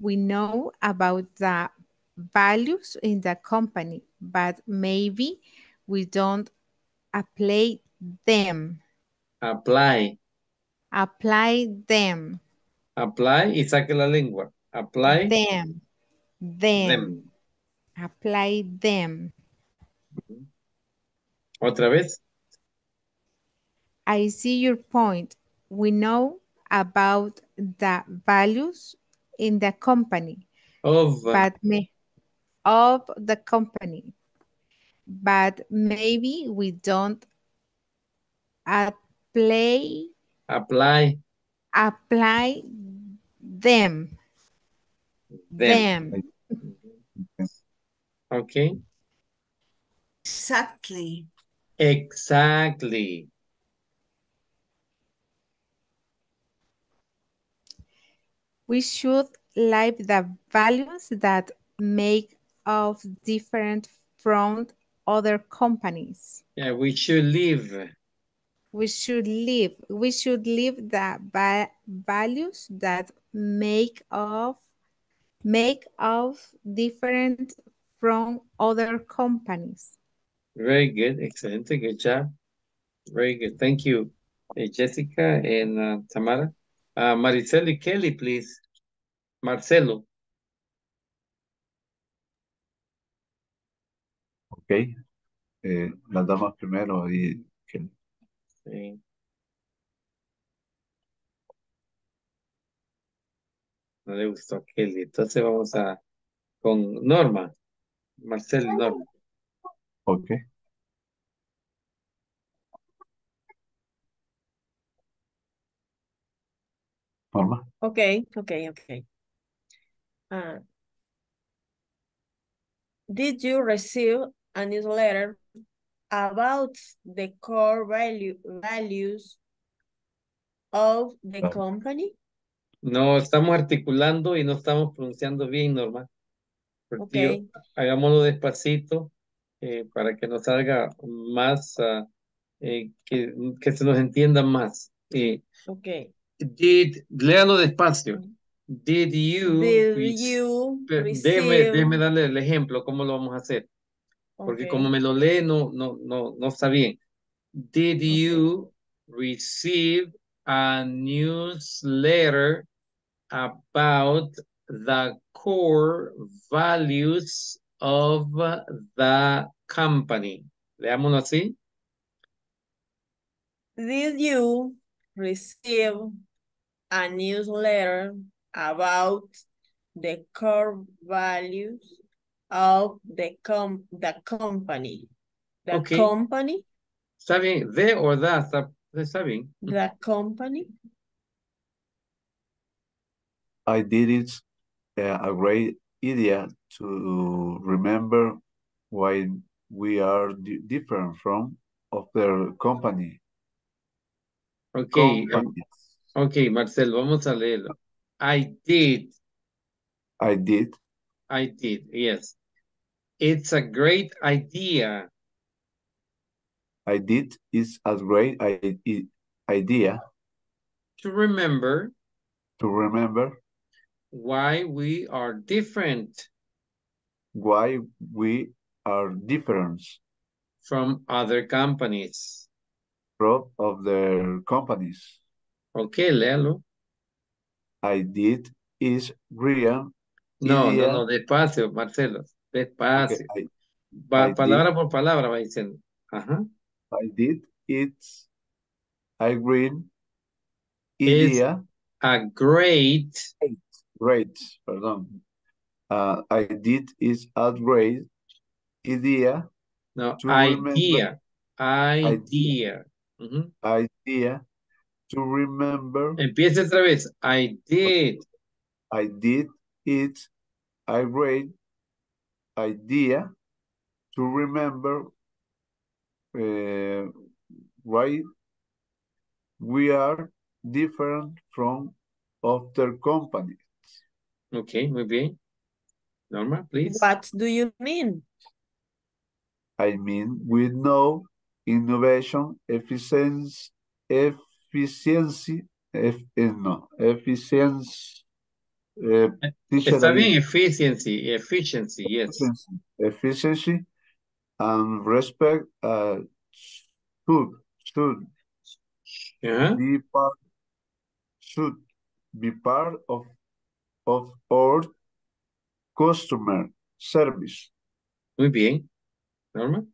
S5: We know about the values in the company, but maybe we don't apply them.
S1: Apply.
S5: Apply them.
S1: Apply y saque la lengua. Apply.
S5: Them. Them. Apply them.
S1: Otra vez.
S5: I see your point. We know about the values in the company.
S1: Of.
S5: But me, of the company. But maybe we don't apply.
S1: Apply.
S5: Apply them. Them. them.
S1: Okay.
S2: Exactly.
S1: Exactly.
S5: We should live the values that make us different from other companies.
S1: Yeah, we should live.
S5: We should live. We should live the va values that make of make us different from other companies.
S1: Very good. Excellent. Good job. Very good. Thank you, uh, Jessica and uh, Tamara. Uh, Mariceli Kelly, please. Marcelo.
S4: Ok. Eh, las damas primero y Kelly.
S1: Sí. No le gustó Kelly. Entonces vamos a con Norma. Marcelo Norma.
S4: Ok. Norma.
S3: Okay, okay, okay. Uh, did you receive a newsletter about the core value values of the company?
S1: No, estamos articulando y no estamos pronunciando bien, Norma. Porque
S3: Ok.
S1: yo- hagámoslo despacito eh, para que nos salga más, ah, eh, que, que se nos entienda más. Eh,
S3: Okay.
S1: Did, léalo despacio. Did you,
S3: Did you?
S1: Déjeme, déjeme darle el ejemplo, cómo lo vamos a hacer. Porque
S3: Okay.
S1: como me lo lee, no, no, no, no está bien. Did you receive a newsletter about the core values of the company? Leámoslo así.
S3: Did you receive a newsletter about the core values of the com the company? The
S1: Okay.
S3: company,
S1: ¿Está bien? ¿De o da? Está, está bien.
S3: the company.
S4: I did it uh, a great idea to remember why we are different from other company.
S1: Ok, um,
S4: companies.
S1: Ok, Marcel, vamos a leerlo. I did
S4: I did.
S1: I did, yes. It's a great idea.
S4: I did is a great idea
S1: to remember
S4: to remember
S1: why we are different
S4: why we are different
S1: from other companies.
S4: from of their companies.
S1: Ok, léalo.
S4: I did is real
S1: No,
S4: idea.
S1: no, no, despacio, Marcelo.
S4: Okay,
S1: Despacio.
S4: I,
S1: Va,
S4: I
S1: palabra
S4: did.
S1: por palabra va diciendo. Ajá.
S4: I did it's I
S1: It's
S4: idea.
S1: a great,
S4: Great, pardon. Uh, I did is a great idea,
S1: no,
S4: remember-
S1: idea. Idea. Ujú.
S4: idea to remember.
S1: Empieza otra vez. I did.
S4: I did it a great idea to remember uh, why we are different from other companies.
S1: Ok, muy bien. Norma, please.
S3: What do you mean?
S4: I mean, we know innovation, efficiency, efficiency, eff, eh, no, efficiency, Uh,
S1: Está bien, efficiency, efficiency, yes.
S4: Efficiency, efficiency and respect uh, should, should
S1: Yeah.
S4: be part, should be part of, of our customer service.
S1: Muy bien. Norma?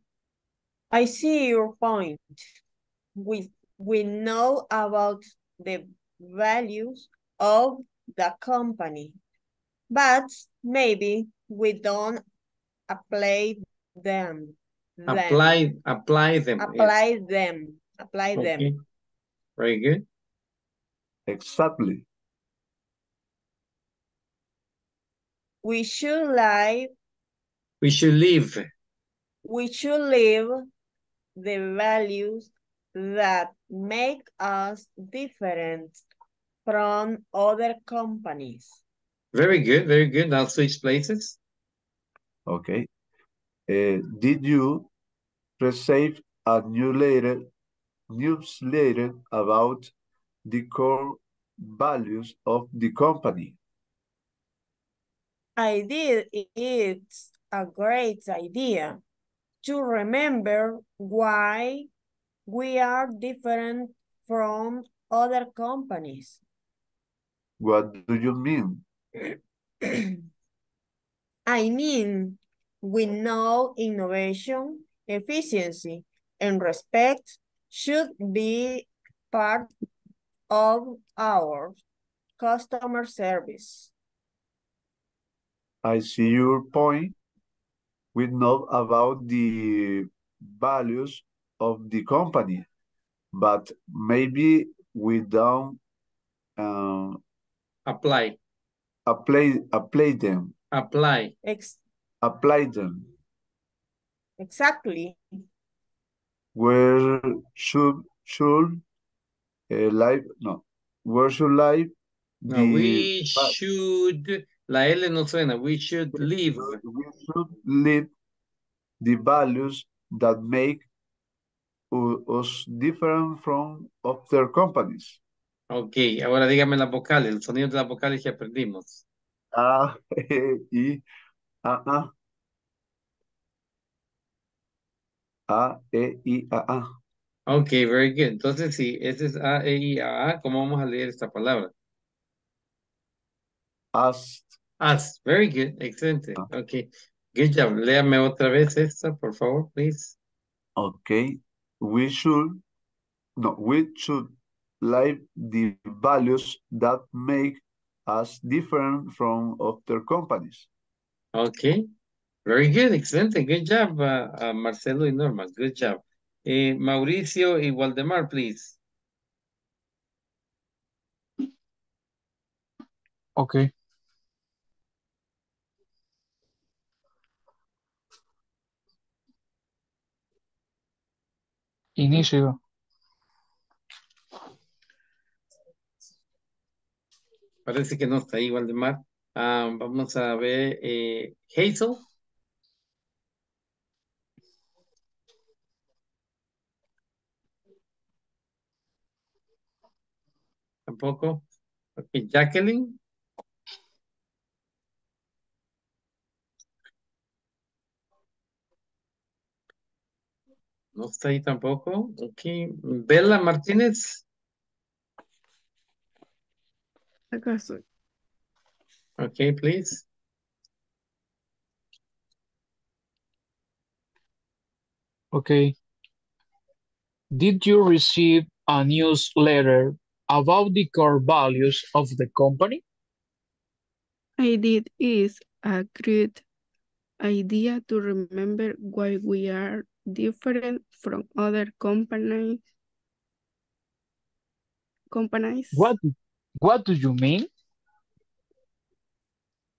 S3: I see your point. We, we know about the values of the company, but maybe we don't apply them. them.
S1: Apply, apply them. yes.
S3: Apply them. Apply them.
S1: Okay. Very good.
S4: Exactly.
S3: We should live,
S1: We should leave.
S3: we should live the values that make us different from other companies.
S1: Very good, very good. Now switch places.
S4: Okay. Uh, did you receive a new newsletter, newsletter about the core values of the company?
S3: I did. It's a great idea to remember why we are different from other companies.
S4: What do you mean?
S3: I mean, we know innovation, efficiency, and respect should be part of our customer service.
S4: I see your point. We know about the values of the company, but maybe we don't uh,
S1: Apply,
S4: apply apply them.
S1: apply.
S3: Ex
S4: Apply them.
S3: exactly.
S4: Where should should uh, live no? Where should live
S1: No, we
S4: va-
S1: should, la L no suena, we should leave.
S4: we should live the values that make us different from other companies.
S1: Ok, ahora dígame las vocales, el sonido de las vocales que aprendimos.
S4: A, E, I, A, A. A, E, I, A, A.
S1: Ok, very good. Entonces, si ese es A, E, I, A, A, ¿cómo vamos a leer esta palabra?
S4: As,
S1: As, very good, excelente.
S4: Ah.
S1: Ok, good job. Léame otra vez esta, por favor, please.
S4: okay. We should, no, we should live the values that make us different from other companies.
S1: Ok, very good, excellent, Good job, uh, uh, Marcelo y Norma. Good job. Eh, Mauricio y Waldemar, please.
S7: Okay. Inicio.
S1: Parece que no está ahí, Waldemar. Vamos a ver, eh, Hazel. Tampoco. Ok, Jacqueline. No está ahí tampoco. Ok. Bella Martínez.
S8: Acá estoy.
S1: Ok, please.
S7: Okay. Did you receive a newsletter about the core values of the company?
S8: I did It's a great idea to remember why we are different from other companies. Companies.
S7: What what do you mean?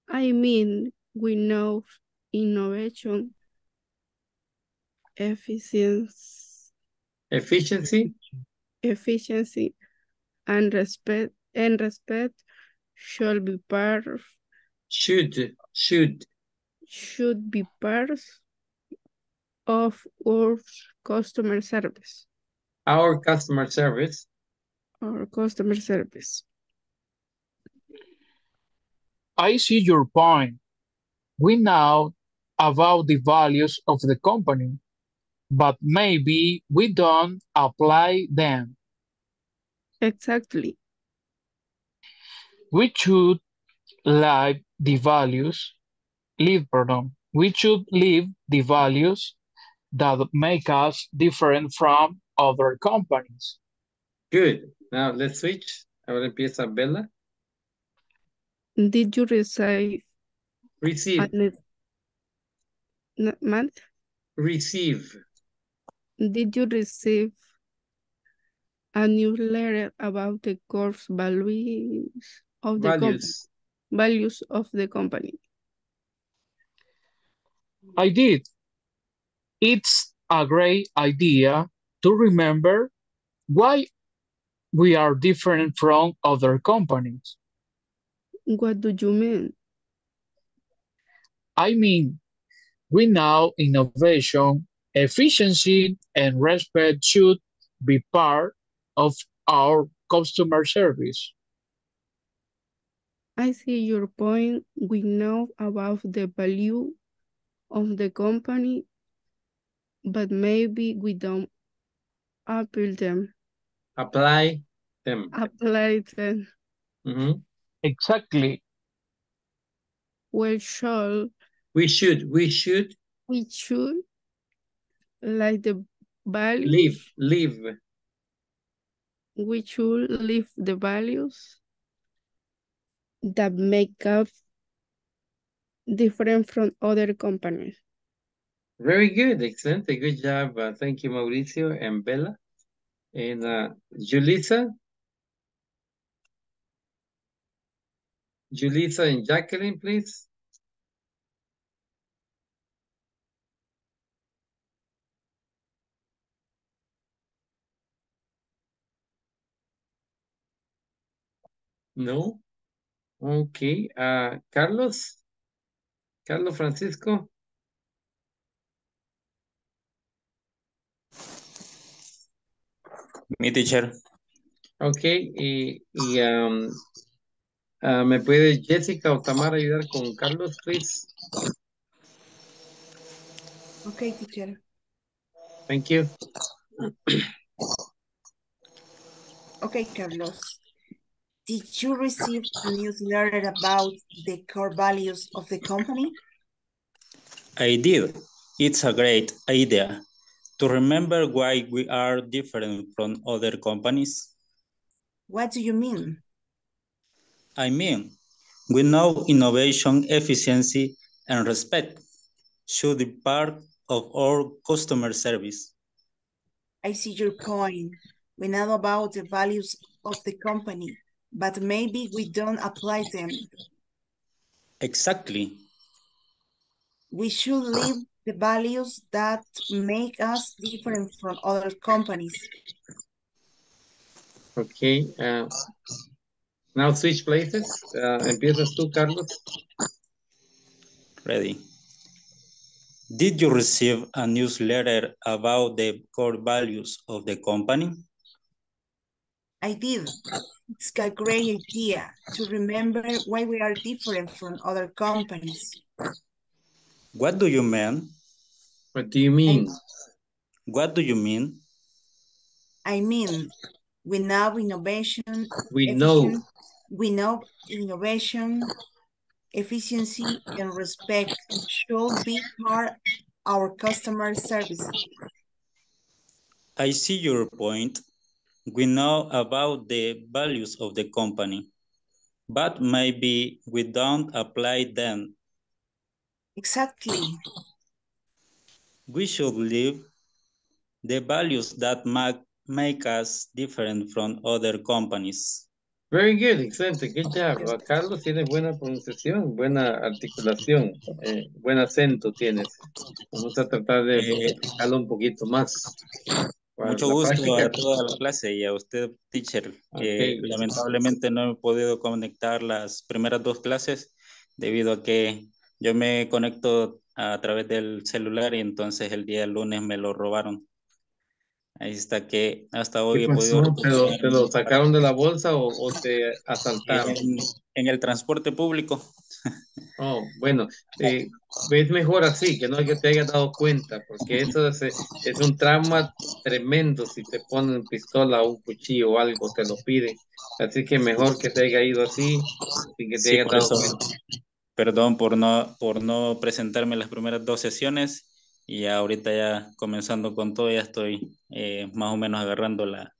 S8: I mean, we know innovation, efficiency,
S1: Efficiency.
S8: efficiency, and respect and respect should be part
S1: Should. Should.
S8: should be part of our customer service.
S1: Our customer service.
S8: Our customer service.
S7: I see your point. We know about the values of the company, but maybe we don't apply them.
S8: Exactly.
S7: We should live the values, live, pardon, we should live the values that make us different from other companies.
S1: Good. Now let's switch. Ahora empieza Bella.
S8: Did you receive?
S1: Receive.
S8: month?
S1: Receive.
S8: Did you receive a newsletter about the core values of the values. values of the company?
S7: I did. It's a great idea to remember why we are different from other companies.
S8: What do you mean?
S7: I mean, we know innovation, efficiency, and respect should be part of our customer service.
S8: I see your point. We know about the value of the company, but maybe we don't apply them.
S1: Apply them.
S8: Apply them.
S1: Mm -hmm.
S7: Exactly.
S8: We should.
S1: We should. We should.
S8: We should. Like the values.
S1: Live. Live.
S8: We should live the values that make up different from other companies.
S1: Very good, excellent, good job. Uh, thank you, Mauricio and Bella. And uh, Julissa? Julissa and Jacqueline, please. No? Okay. Uh, Carlos? Carlos Francisco.
S9: Mi teacher.
S1: Ok, y, y um, uh, ¿me puede Jessica o Tamara ayudar con Carlos, please?
S2: Okay, teacher.
S1: Thank you.
S2: okay, Carlos. Did you receive a newsletter about the core values of the company?
S9: I did. It's a great idea to remember why we are different from other companies.
S2: What do you mean?
S9: I mean, we know innovation, efficiency, and respect should be part of our customer service.
S2: I see your point. We know about the values of the company, but maybe we don't apply them.
S9: Exactly.
S2: We should live the values that make us different from other companies.
S1: Okay. Uh, now switch places. Uh, empiezas tú, Carlos.
S9: Ready. Did you receive a newsletter about the core values of the company?
S2: I did. It's a great idea to remember why we are different from other companies.
S9: What do you mean?
S1: What do you mean?
S9: What do you mean?
S2: I mean, we know innovation.
S1: We know.
S2: We know innovation, efficiency, and respect should be part of our customer service.
S9: I see your point we know about the values of the company, but maybe we don't apply them.
S2: Exactly.
S9: We should live the values that make, make us different from other companies.
S1: Very good, excelente, good job. Carlos tiene buena pronunciación, buena articulación, eh, buen acento tienes. Vamos a tratar de eh, un poquito más.
S9: Mucho gusto a toda la clase y a usted, teacher. lamentablemente no he podido conectar las primeras dos clases debido a que yo me conecto a través del celular y entonces el día lunes me lo robaron. Ahí está que hasta hoy he
S1: podido... ¿Te lo, sacaron de la bolsa o, te asaltaron?
S9: En, el transporte público.
S1: Oh, bueno, eh, es mejor así, que no que te hayas dado cuenta, porque eso es, es, un trauma tremendo si te ponen pistola o un cuchillo o algo, te lo piden. Así que mejor que te haya ido así, sin que te haya dado cuenta.
S9: Perdón por no, por no presentarme las primeras dos sesiones y ahorita ya comenzando con todo, ya estoy eh, más o menos agarrando la,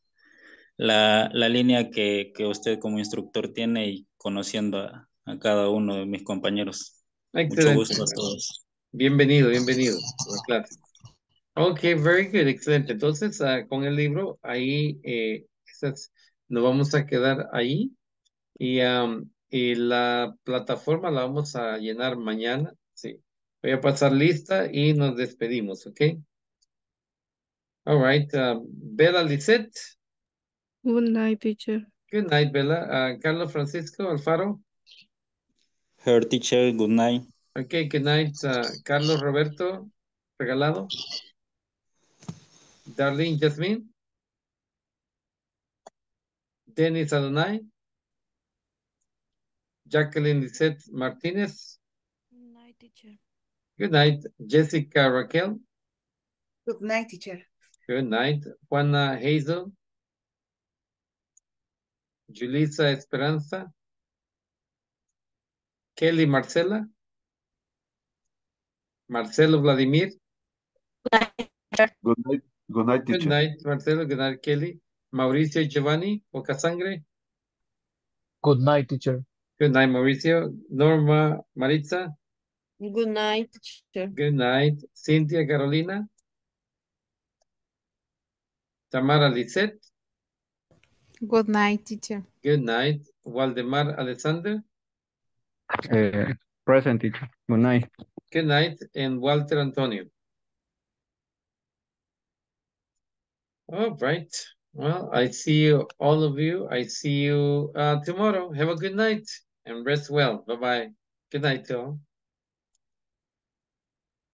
S9: la, la línea que, que, usted como instructor tiene y conociendo a, a cada uno de mis compañeros. Mucho gusto a todos.
S1: Bienvenido, bienvenido a la clase. Ok, very good, excelente. Entonces, uh, con el libro, ahí eh, nos vamos a quedar ahí y, um, y la plataforma la vamos a llenar mañana, sí. Voy a pasar lista y nos despedimos, ¿ok? All right. Uh, Bella Lisette.
S8: Good night, teacher.
S1: Good night, Bella. Uh, Carlos Francisco Alfaro.
S9: Her teacher, good night.
S1: Okay, good night. Uh, Carlos Roberto Regalado. Darlene Jasmine. Dennis Adonai. Jacqueline Lisette Martinez.
S10: Good night, teacher.
S1: Good night, Jessica Raquel.
S2: Good night, teacher.
S1: Good night, Juana Hazel. Julissa Esperanza. Kelly Marcela. Marcelo Vladimir.
S4: Good night. Good night, teacher.
S1: Good night, Marcelo. Good night, Kelly. Mauricio Giovanni, Boca Sangre.
S7: Good night, teacher.
S1: Good night, Mauricio. Norma Maritza.
S3: Good night, teacher.
S1: Good night. Cynthia Carolina. Tamara Lisette.
S5: Good night, teacher.
S1: Good night. Waldemar Alexander.
S11: Uh, present, teacher. Good night.
S1: Good night. And Walter Antonio. All right. Well, I see you, all of you. I see you uh, tomorrow. Have a good night and rest well. Bye-bye. Good night, y'all.